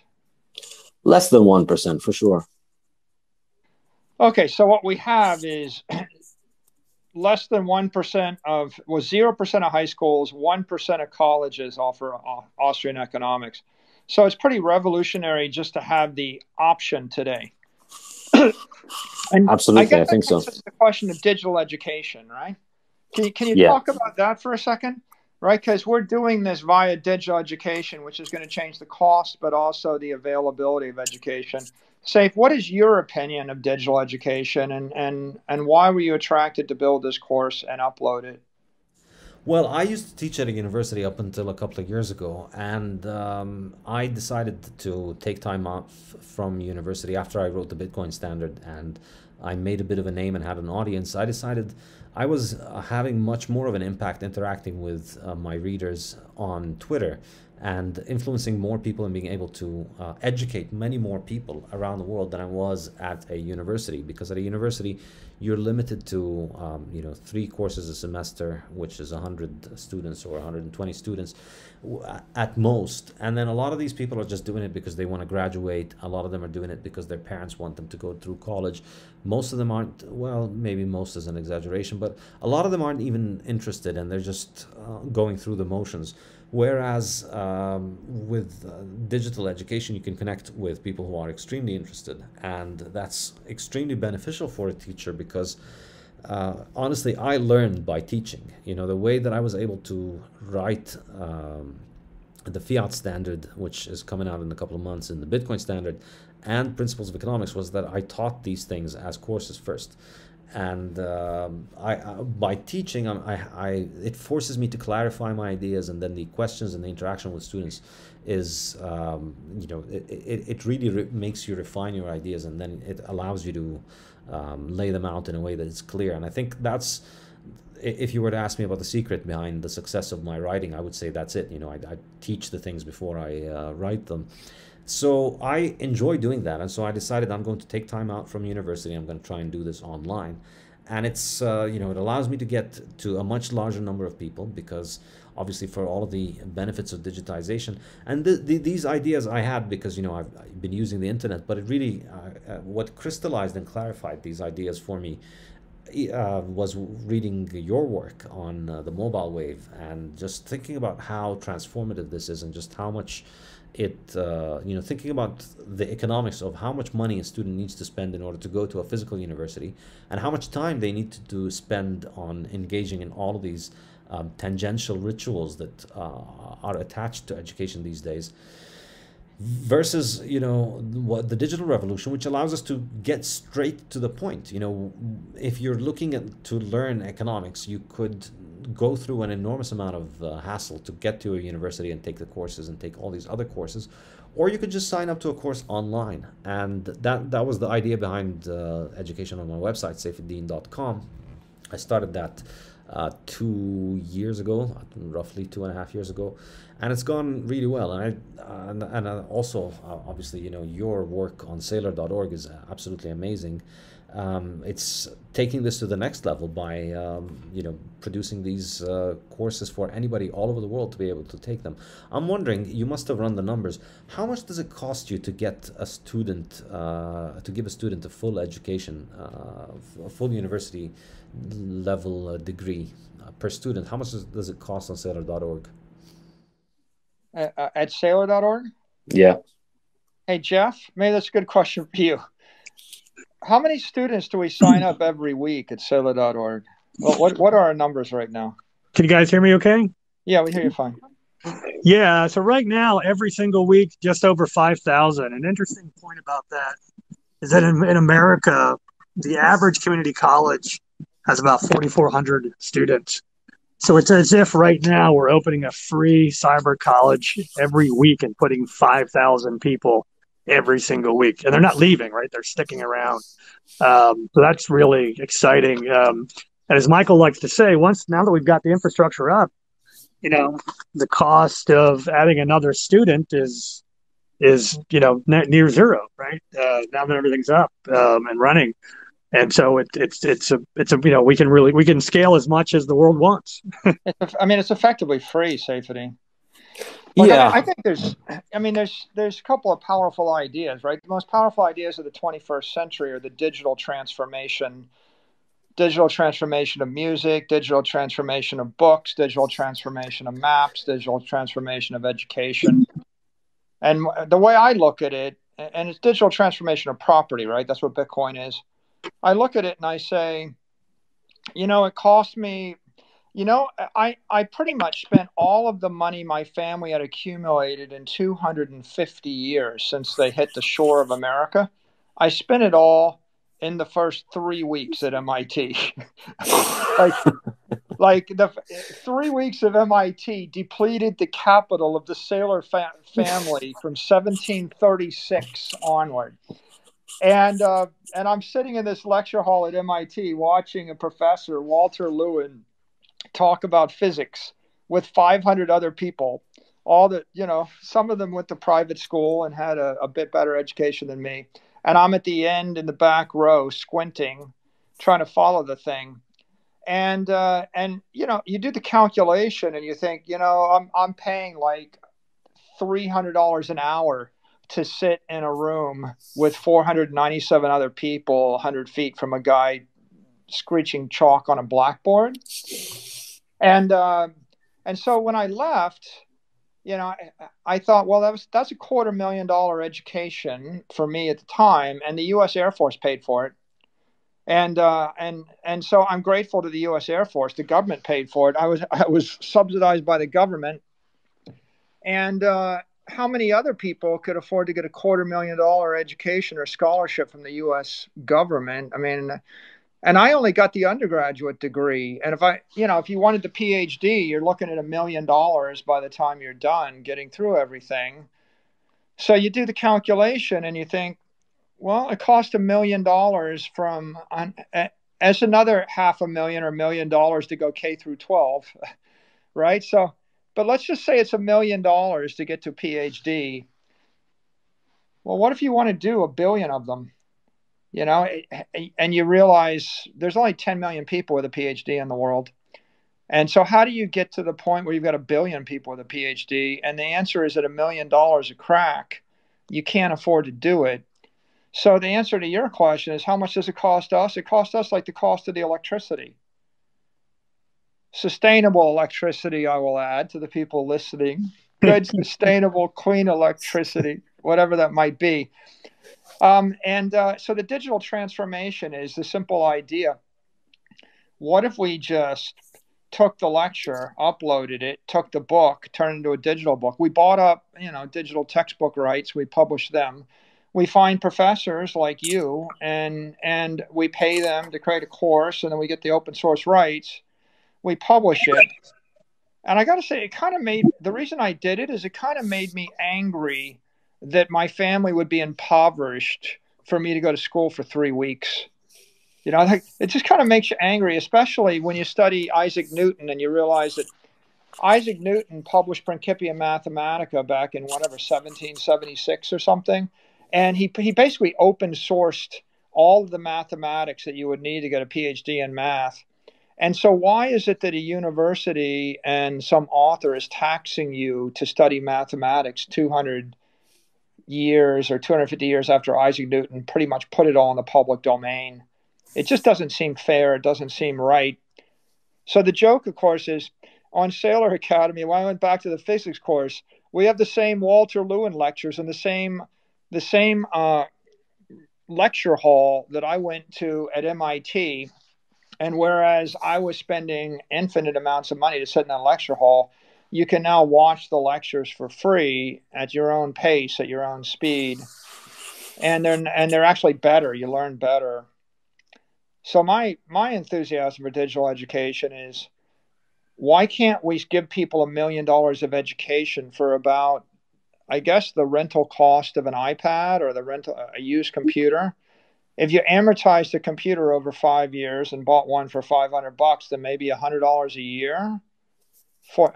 Less than one percent, for sure. Okay, so what we have is less than 1% of, well, 0% of high schools, 1% of colleges offer Austrian economics. So it's pretty revolutionary just to have the option today. and Absolutely, I, I think so. The question of digital education, right? Can you, can you yeah. talk about that for a second? Right, because we're doing this via digital education, which is going to change the cost, but also the availability of education. Saif, what is your opinion of digital education, and and and why were you attracted to build this course and upload it? Well, I used to teach at a university up until a couple of years ago, and um, I decided to take time off from university after I wrote the Bitcoin Standard and I made a bit of a name and had an audience. I decided I was uh, having much more of an impact interacting with uh, my readers on Twitter and influencing more people and being able to uh, educate many more people around the world than I was at a university. Because at a university, you're limited to um, you know three courses a semester, which is 100 students or 120 students at most. And then a lot of these people are just doing it because they want to graduate. A lot of them are doing it because their parents want them to go through college. Most of them aren't. Well, maybe most is an exaggeration, but a lot of them aren't even interested, and they're just uh, going through the motions. Whereas um, with uh, digital education, you can connect with people who are extremely interested, and that's extremely beneficial for a teacher because uh, honestly, I learned by teaching. You know, the way that I was able to write um, the fiat standard, which is coming out in a couple of months, in the Bitcoin standard, and principles of economics was that I taught these things as courses first and um, I, I, by teaching I, I, it forces me to clarify my ideas and then the questions and the interaction with students is um, you know it, it, it really re- makes you refine your ideas and then it allows you to um, lay them out in a way that is clear. And I think that's if you were to ask me about the secret behind the success of my writing I would say that's it. You know I, I teach the things before I uh, write them so I enjoy doing that, and so I decided I'm going to take time out from university. I'm going to try and do this online, and it's uh, you know it allows me to get to a much larger number of people because obviously for all of the benefits of digitization and the, the, these ideas I had because you know I've, been using the internet, but it really uh, uh, what crystallized and clarified these ideas for me. Uh, was reading your work on uh, the mobile wave and just thinking about how transformative this is and just how much it uh, you know thinking about the economics of how much money a student needs to spend in order to go to a physical university and how much time they need to, to spend on engaging in all of these um, tangential rituals that uh, are attached to education these days versus you know what the digital revolution which allows us to get straight to the point. You know if you're looking at to learn economics you could go through an enormous amount of uh, hassle to get to a university and take the courses and take all these other courses, or you could just sign up to a course online. And that that was the idea behind uh, education on my website, saifedean.com. I started that uh, two years ago, roughly two and a half years ago, and it's gone really well. And I and, and also uh, obviously you know your work on Saylor.org is absolutely amazing. Um, it's taking this to the next level by um, you know producing these uh, courses for anybody all over the world to be able to take them. I'm wondering, you must have run the numbers. How much does it cost you to get a student uh, to give a student a full education, uh, a full university level uh, degree uh, per student? How much does it cost on Saylor.org? Uh, at Saylor.org. Yeah. Hey Jeff, maybe that's a good question for you how many students do we sign up every week at Saylor.org? Well, what what are our numbers right now? Can you guys hear me okay? Yeah, we hear you fine. Yeah, so right now, every single week, just over 5,000. An interesting point about that is that in, in America, the average community college has about 4,400 students. So it's as if right now we're opening a free cyber college every week and putting 5,000 people every single week, and they're not leaving, right? They're sticking around. Um, so that's really exciting. Um, and as Michael likes to say, once now that we've got the infrastructure up, you know, the cost of adding another student is is you know near zero, right? Uh, now that everything's up um, and running, and so it, it's it's a it's a you know we can really we can scale as much as the world wants. I mean, it's effectively free safety yeah, I, I, think there's, I mean, there's there's a couple of powerful ideas, right? The most powerful ideas of the 21st century are the digital transformation, digital transformation of music, digital transformation of books, digital transformation of maps, digital transformation of education. And the way I look at it, and it's digital transformation of property, right? That's what Bitcoin is. I look at it and I say, you know, it cost me you know, I, I pretty much spent all of the money my family had accumulated in 250 years since they hit the shore of America. I spent it all in the first three weeks at MIT. like, like the three weeks of MIT depleted the capital of the Saylor fa- family from 1736 onward. And uh, and I'm sitting in this lecture hall at MIT watching a professor, Walter Lewin, talk about physics with 500 other people all the you know some of them went to private school and had a, a, bit better education than me. And i'm at the end in the back row squinting trying to follow the thing. And uh, and you know you do the calculation and you think you know i'm, I'm paying like $300 an hour to sit in a room with 497 other people 100 feet from a guy screeching chalk on a blackboard and uh, and so when I left, you know, I, I, thought, well, that was that's a quarter million dollar education for me at the time, and the U.S. Air Force paid for it. And uh, and and so I'm grateful to the U.S. Air Force. The government paid for it. I was I was subsidized by the government. And uh, how many other people could afford to get a quarter million dollar education or scholarship from the U.S. government? I mean, and I only got the undergraduate degree. And if I, you know, if you wanted the PhD, you're looking at a million dollars by the time you're done getting through everything. So you do the calculation and you think, well, it cost a million dollars from as another half a million or million dollars to go K through 12, right? So, but let's just say it's a million dollars to get to PhD. Well, what if you want to do a billion of them? You know and you realize there's only 10 million people with a phd in the world. And so how do you get to the point where you've got a billion people with a phd and the answer is at a million dollars a crack you can't afford to do it. So the answer to your question is how much does it cost us? It costs us like the cost of the electricity. Sustainable electricity i will add to the people listening. Good sustainable clean electricity whatever that might be um, and uh, so the digital transformation is the simple idea. What if we just took the lecture, uploaded it, took the book, turned it into a digital book? We bought up, you know, digital textbook rights. We publish them. We find professors like you, and and we pay them to create a course, and then we get the open source rights. we publish it. And I got to say, it kind of made the reason I did it is it kind of made me angry that my family would be impoverished for me to go to school for three weeks. You know, it just kind of makes you angry, especially when you study Isaac Newton and you realize that Isaac Newton published Principia Mathematica back in whatever 1776 or something, and he he basically open sourced all of the mathematics that you would need to get a PhD in math. And so, why is it that a university and some author is taxing you to study mathematics 200 years or 250 years after Isaac Newton pretty much put it all in the public domain? It just doesn't seem fair. It doesn't seem right. So, the joke, of course, is on Saylor Academy, when I went back to the physics course, we have the same Walter Lewin lectures and the same the same uh, lecture hall that I went to at MIT. And whereas I was spending infinite amounts of money to sit in that lecture hall, you can now watch the lectures for free at your own pace, at your own speed. And they're and they're actually better. You learn better. So my my enthusiasm for digital education is why can't we give people a million dollars of education for about I guess the rental cost of an iPad or the rental a used computer? If you amortize the computer over five years and bought one for five hundred bucks, then maybe hundred dollars a year for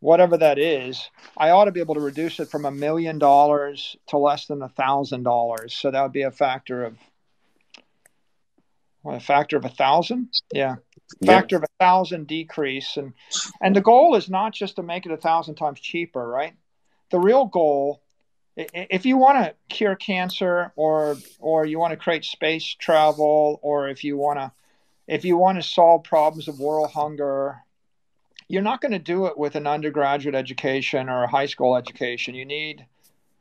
whatever that is. I ought to be able to reduce it from a million dollars to less than a thousand dollars. So that would be a factor of what, a factor of a thousand. Yeah, factor yeah. of a thousand decrease, and and the goal is not just to make it a thousand times cheaper, right? The real goal if you want to cure cancer or or you want to create space travel or if you want to if you want to solve problems of world hunger you're not going to do it with an undergraduate education or a high school education you need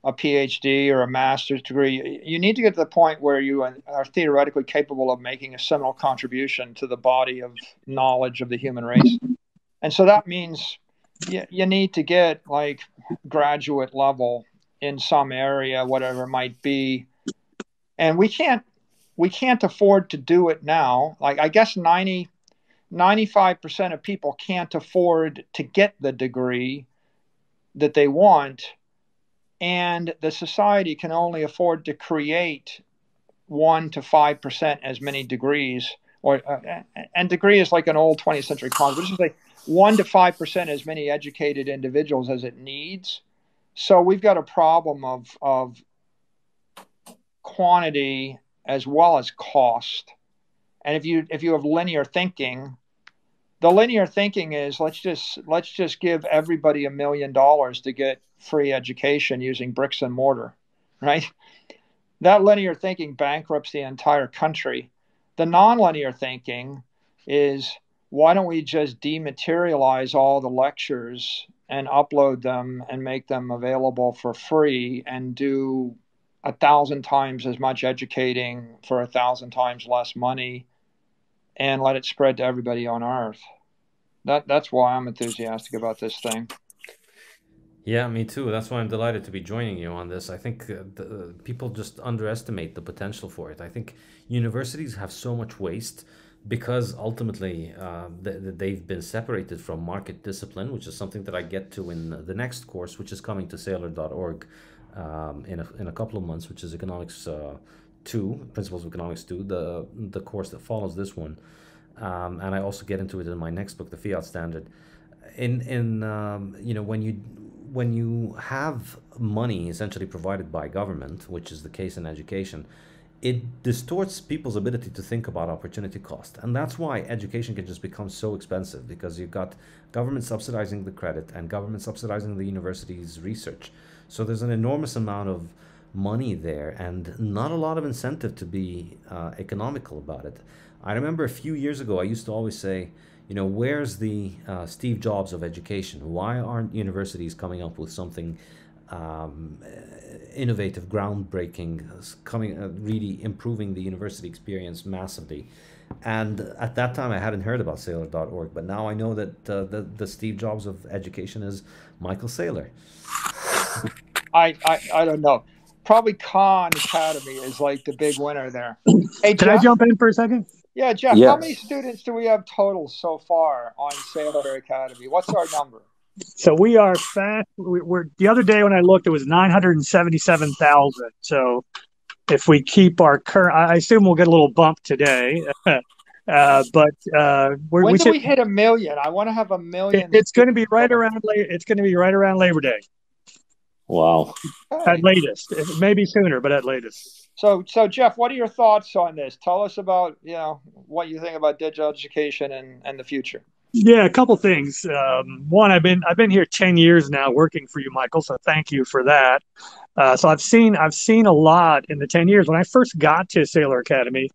a phd or a master's degree you need to get to the point where you are theoretically capable of making a seminal contribution to the body of knowledge of the human race and so that means you, you need to get like graduate level in some area, whatever it might be. And we can't we can't afford to do it now. Like I guess 90 95% of people can't afford to get the degree that they want and the society can only afford to create 1 to 5% as many degrees or uh, and degree is like an old 20th century concept which is like 1 to 5% as many educated individuals as it needs so we've got a problem of of quantity as well as cost. And if you if you have linear thinking, the linear thinking is let's just let's just give everybody a million dollars to get free education using bricks and mortar, right? That linear thinking bankrupts the entire country. The nonlinear thinking is why don't we just dematerialize all the lectures and upload them and make them available for free and do a thousand times as much educating for a thousand times less money and let it spread to everybody on earth. That that's why I'm enthusiastic about this thing. Yeah, me too. That's why I'm delighted to be joining you on this. I think uh, the, uh, people just underestimate the potential for it. I think universities have so much waste because ultimately uh, they've been separated from market discipline, which is something that I get to in the next course, which is coming to Saylor.org um, in, a, in a couple of months, which is Economics uh, 2, Principles of Economics 2, the, the course that follows this one. Um, and I also get into it in my next book, The Fiat Standard. In, in um, you know, when you when you have money essentially provided by government, which is the case in education, it distorts people's ability to think about opportunity cost. And that's why education can just become so expensive because you've got government subsidizing the credit and government subsidizing the university's research. So there's an enormous amount of money there and not a lot of incentive to be uh, economical about it. I remember a few years ago, I used to always say, you know, where's the uh, Steve Jobs of education? Why aren't universities coming up with something um, innovative, groundbreaking, coming uh, really improving the university experience massively. And at that time, I hadn't heard about Saylor.org, but now I know that uh, the the Steve Jobs of education is Michael Saylor. I, I I don't know. Probably Khan Academy is like the big winner there. Hey, Can I jump in for a second? Yeah, Jeff, yes. how many students do we have total so far on Saylor Academy? What's our number? So we are fast. We're the other day when I looked, it was nine hundred and seventy-seven thousand. So if we keep our current, I assume we'll get a little bump today. Uh, but uh, when we do should, we hit a million? I want to have a million. It, it's going to be right around. It's going to be right around Labor Day. Wow. At latest, maybe sooner, but at latest. So, so Jeff, what are your thoughts on this? Tell us about you know what you think about digital education and and the future. Yeah, a couple things. Um, one, I've been I've been here ten years now working for you, Michael. So thank you for that. Uh, so I've seen I've seen a lot in the ten years. When I first got to Saylor Academy,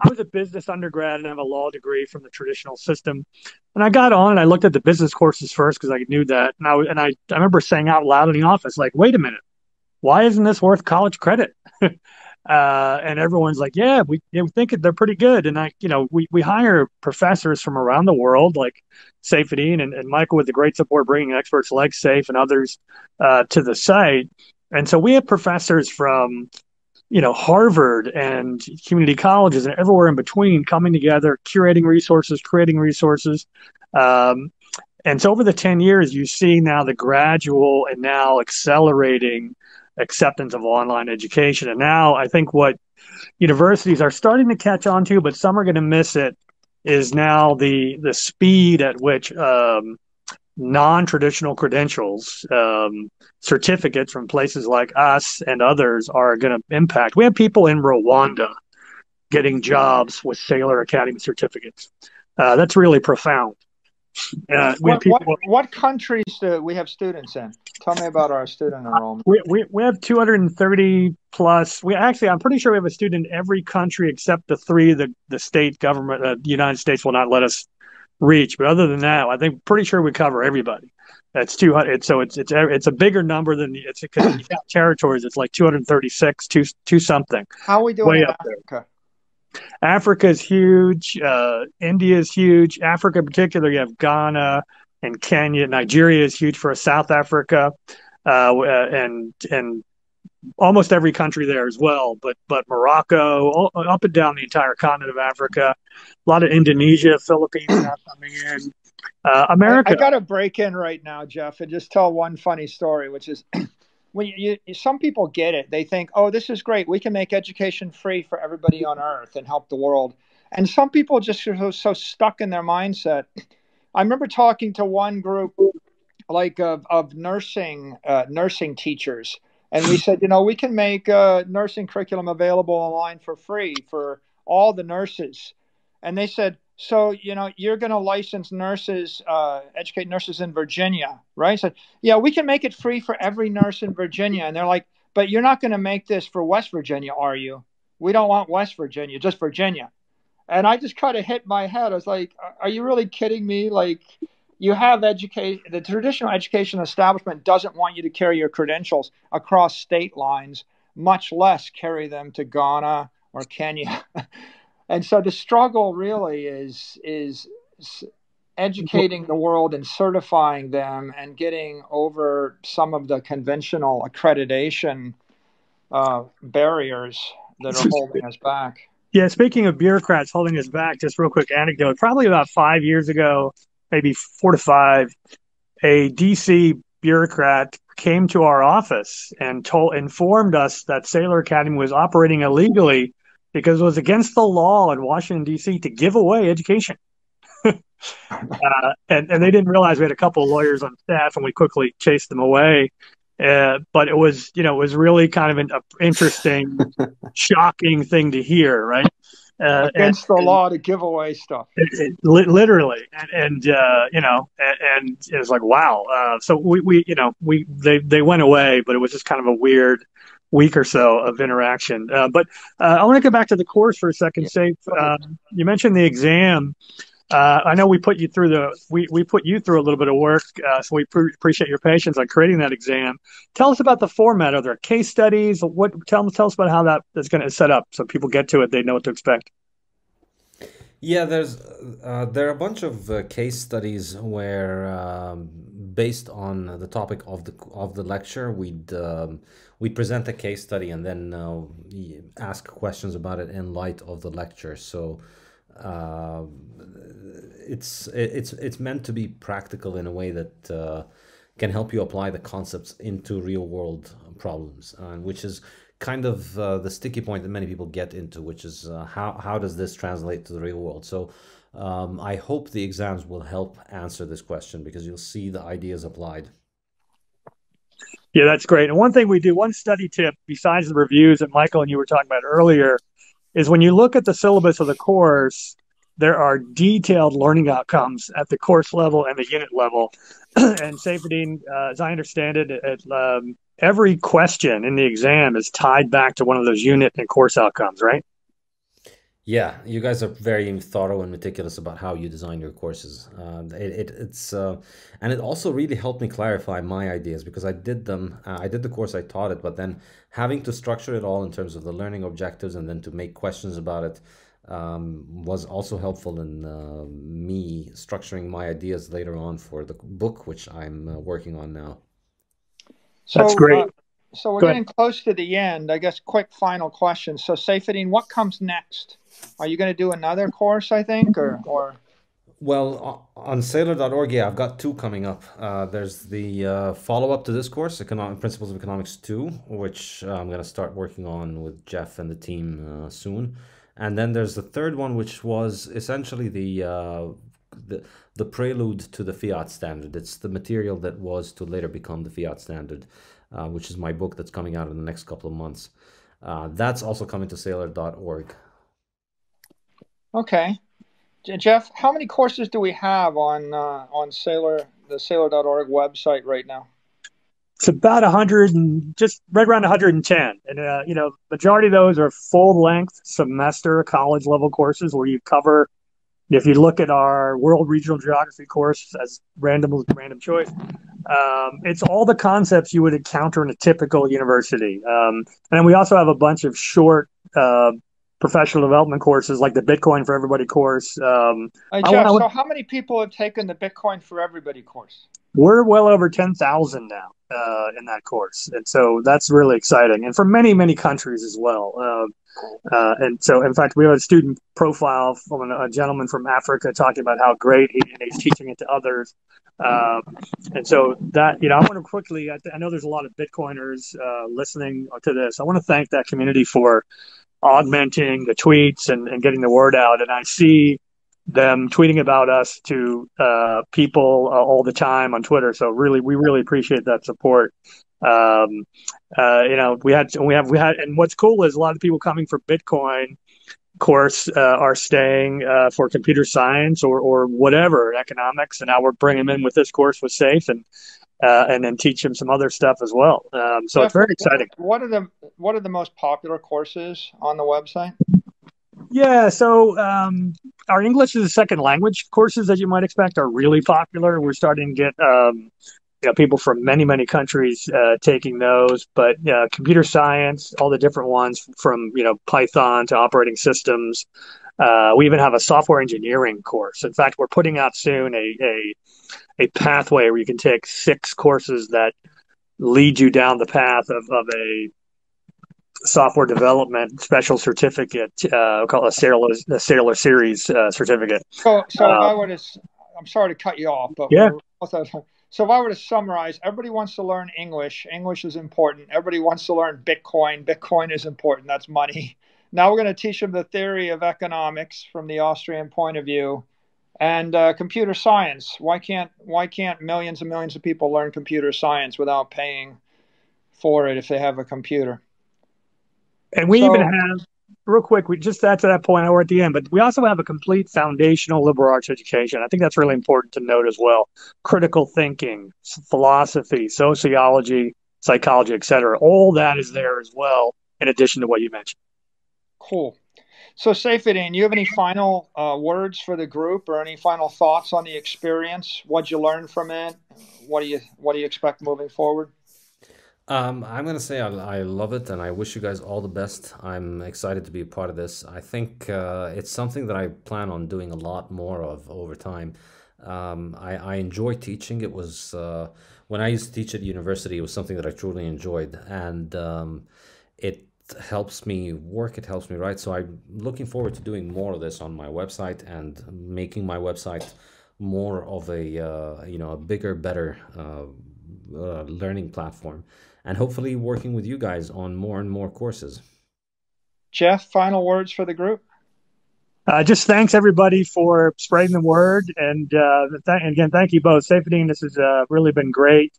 I was a business undergrad and I have a law degree from the traditional system. And I got on and I looked at the business courses first because I knew that. And I and I, I remember saying out loud in the office, like, "Wait a minute, why isn't this worth college credit?" Uh, and everyone's like, yeah, we, you know, think they're pretty good. And I, you know, we, we hire professors from around the world, like Saifedean and, and Michael with the great support, bringing experts like Saif and others uh, to the site. And so we have professors from, you know, Harvard and community colleges and everywhere in between coming together, curating resources, creating resources. Um, and so over the 10 years, you see now the gradual and now accelerating acceptance of online education. And now I think what universities are starting to catch on to, but some are going to miss it, is now the the speed at which um, non-traditional credentials, um, certificates from places like us and others are going to impact. We have people in Rwanda getting jobs with Saylor Academy certificates. Uh, that's really profound. Uh, what, people, what, what, countries do we have students in? Tell me about our student enrollment. We, we, we have 230 plus. We actually, I'm pretty sure we have a student in every country except the three the the state government, uh, the United States will not let us reach. But other than that, I think pretty sure we cover everybody. That's 200. So it's it's it's a bigger number than it's because territories. It's like 236, two two something. How are we doing Way in Africa? There. Africa is huge. Uh, India is huge. Africa, in particular, you have Ghana and Kenya. Nigeria is huge for South Africa, uh, and and almost every country there as well. But but Morocco, all, up and down the entire continent of Africa. A lot of Indonesia, Philippines now coming in. Uh, America. I, I got to break in right now, Jeff, and just tell one funny story, which is when you, you, some people get it, they think, "Oh, this is great. We can make education free for everybody on Earth and help the world." And some people just are so, so stuck in their mindset. I remember talking to one group, like of, of nursing uh, nursing teachers, and we said, you know, we can make a nursing curriculum available online for free for all the nurses. And they said, so you know you're going to license nurses uh, educate nurses in virginia right? So yeah we can make it free for every nurse in virginia. And they're like but you're not going to make this for west virginia are you? We don't want west virginia just virginia. And i just kind of hit my head. I was like are you really kidding me? Like you have education the traditional education establishment doesn't want you to carry your credentials across state lines much less carry them to ghana or kenya and so the struggle really is is educating the world and certifying them and getting over some of the conventional accreditation uh, barriers that are holding us back. Yeah, speaking of bureaucrats holding us back, just real quick anecdote. Probably about five years ago, maybe four to five, a DC bureaucrat came to our office and told informed us that Saylor Academy was operating illegally because it was against the law in Washington D.C. to give away education. uh, and, and they didn't realize we had a couple of lawyers on staff, and we quickly chased them away. Uh, but it was, you know, it was really kind of an interesting, shocking thing to hear, right? Uh, against and, the law to give away stuff. It, it, literally, and, and uh, you know, and, and, it was like, wow. Uh, so we, we, you know, we they they went away, but it was just kind of a weird week or so of interaction. Uh, but uh, I want to go back to the course for a second. Yeah. Say, uh, you mentioned the exam. Uh, I know we put you through the we, we put you through a little bit of work, uh, so we pr- appreciate your patience on creating that exam. Tell us about the format. Are there case studies? What tell tell us about how that is going to set up so people get to it, they know what to expect. Yeah, there's uh, there are a bunch of uh, case studies where, um, based on the topic of the of the lecture, we'd um, we present a case study and then uh, ask questions about it in light of the lecture. So uh, it's it's it's meant to be practical in a way that uh, can help you apply the concepts into real world problems, and which is kind of uh, the sticky point that many people get into, which is uh, how how does this translate to the real world? So. Um, I hope the exams will help answer this question because you'll see the ideas applied. Yeah, that's great. And one thing we do, one study tip besides the reviews that Michael and you were talking about earlier, is when you look at the syllabus of the course, there are detailed learning outcomes at the course level and the unit level. and Saifedean, uh, as I understand it, it um, every question in the exam is tied back to one of those unit and course outcomes, right? Yeah, you guys are very thorough and meticulous about how you design your courses. Uh, it, it, it's uh, and it also really helped me clarify my ideas because I did them. Uh, I did the course, I taught it, but then having to structure it all in terms of the learning objectives and then to make questions about it um, was also helpful in uh, me structuring my ideas later on for the book, which I'm uh, working on now. So, That's great. Uh, so we're Go getting ahead. close to the end. I guess quick final question. So Saifedean, what comes next? Are you going to do another course? I think, or or. Well, on Saylor.org, yeah, I've got two coming up. Uh, there's the uh, follow up to this course, Economic Principles of Economics 2, which uh, I'm going to start working on with Jeff and the team uh, soon. And then there's the third one, which was essentially the, uh, the, the prelude to the fiat standard. It's the material that was to later become the fiat standard, uh, which is my book that's coming out in the next couple of months. that's also coming to Saylor.org. Okay. Jeff, how many courses do we have on uh, on Saylor the Saylor.org website right now? It's about 100 and just right around 110. And, uh, you know, majority of those are full length semester college level courses where you cover, if you look at our world regional geography course as random, random choice, um, it's all the concepts you would encounter in a typical university. Um, and we also have a bunch of short, uh, professional development courses like the Bitcoin for Everybody course. Um, hey, Jeff, I, so how many people have taken the Bitcoin for Everybody course? We're well over 10,000 now uh, in that course. And so that's really exciting. And for many, many countries as well. Uh, uh, and so, in fact, we have a student profile from a, gentleman from Africa talking about how great he, and he's teaching it to others. Um, and so that, you know, I want to quickly, I, I know there's a lot of Bitcoiners uh, listening to this. I want to thank that community for augmenting the tweets and, and getting the word out. And I see them tweeting about us to uh, people uh, all the time on Twitter. So really, we really appreciate that support. Um, uh, you know, we had we have we had, and what's cool is a lot of people coming for Bitcoin course uh, are staying uh, for computer science or or whatever economics, and now we're bringing them in with this course was Saifedean uh, and then teach him some other stuff as well. Um, so Jeff, it's very exciting. What are the what are the most popular courses on the website? Yeah, so um, our English as a second language courses, that you might expect, are really popular. We're starting to get um, you know, people from many many countries uh, taking those. But uh, computer science, all the different ones from you know Python to operating systems. Uh, we even have a software engineering course. In fact, we're putting out soon a, a a pathway where you can take six courses that lead you down the path of, of a software development special certificate, uh, called a Saylor, a Series uh, certificate. So, so if I uh, were to, I'm sorry to cut you off, but yeah. So if I were to summarize, everybody wants to learn English. English is important. Everybody wants to learn Bitcoin. Bitcoin is important. That's money. Now we're going to teach them the theory of economics from the Austrian point of view and uh, computer science. Why can't why can't millions and millions of people learn computer science without paying for it if they have a computer? And we so, even have real quick. We just add to that point. We're at the end, but we also have a complete foundational liberal arts education. I think that's really important to note as well. Critical thinking, philosophy, sociology, psychology, etc. All that is there as well. In addition to what you mentioned. Cool. So, Saifedean, you have any final uh, words for the group, or any final thoughts on the experience? What'd you learn from it? What do you What do you expect moving forward? Um, I'm gonna say I, I, love it, and I wish you guys all the best. I'm excited to be a part of this. I think uh, it's something that I plan on doing a lot more of over time. Um, I, I, enjoy teaching. It was uh, when I used to teach at university. It was something that I truly enjoyed, and um, it helps me work. It helps me write. So I'm looking forward to doing more of this on my website and making my website more of a uh, you know a bigger, better uh, uh, learning platform, and hopefully working with you guys on more and more courses. Jeff, final words for the group. Uh, just thanks everybody for spreading the word, and uh, th- again, thank you both. Saifedean, this has uh, really been great.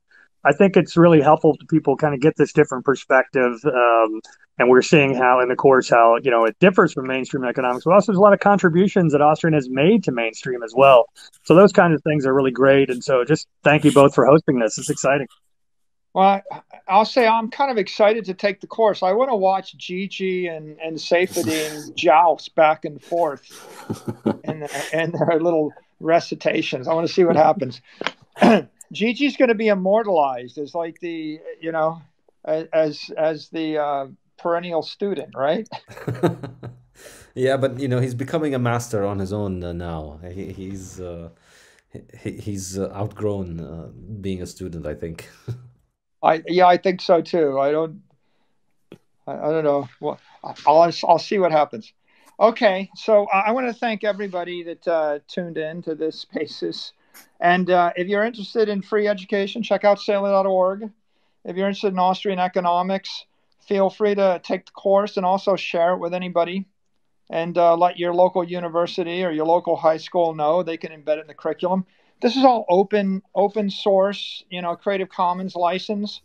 I think it's really helpful to people kind of get this different perspective. Um, and we're seeing how in the course how you know it differs from mainstream economics but also there's a lot of contributions that austrian has made to mainstream as well. So those kinds of things are really great and so just thank you both for hosting this. It's exciting. Well i'll say i'm kind of excited to take the course. I want to watch gigi and and Saifedean joust back and forth and and their little recitations. I want to see what happens gigi's going to be immortalized as like the you know as as the uh, perennial student, right? yeah, but you know he's becoming a master on his own uh, now. He, he's uh, he, he's uh, outgrown uh, being a student. I think. I yeah, I think so too. I don't. I, I don't know. Well, I'll I'll see what happens. Okay, so I want to thank everybody that uh, tuned in to this Spaces. And uh, if you're interested in free education, check out saylor.org. If you're interested in Austrian economics, feel free to take the course and also share it with anybody. And uh, let your local university or your local high school know they can embed it in the curriculum. This is all open open source you know creative commons license.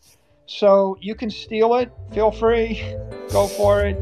So you can steal it. Feel free. Go for it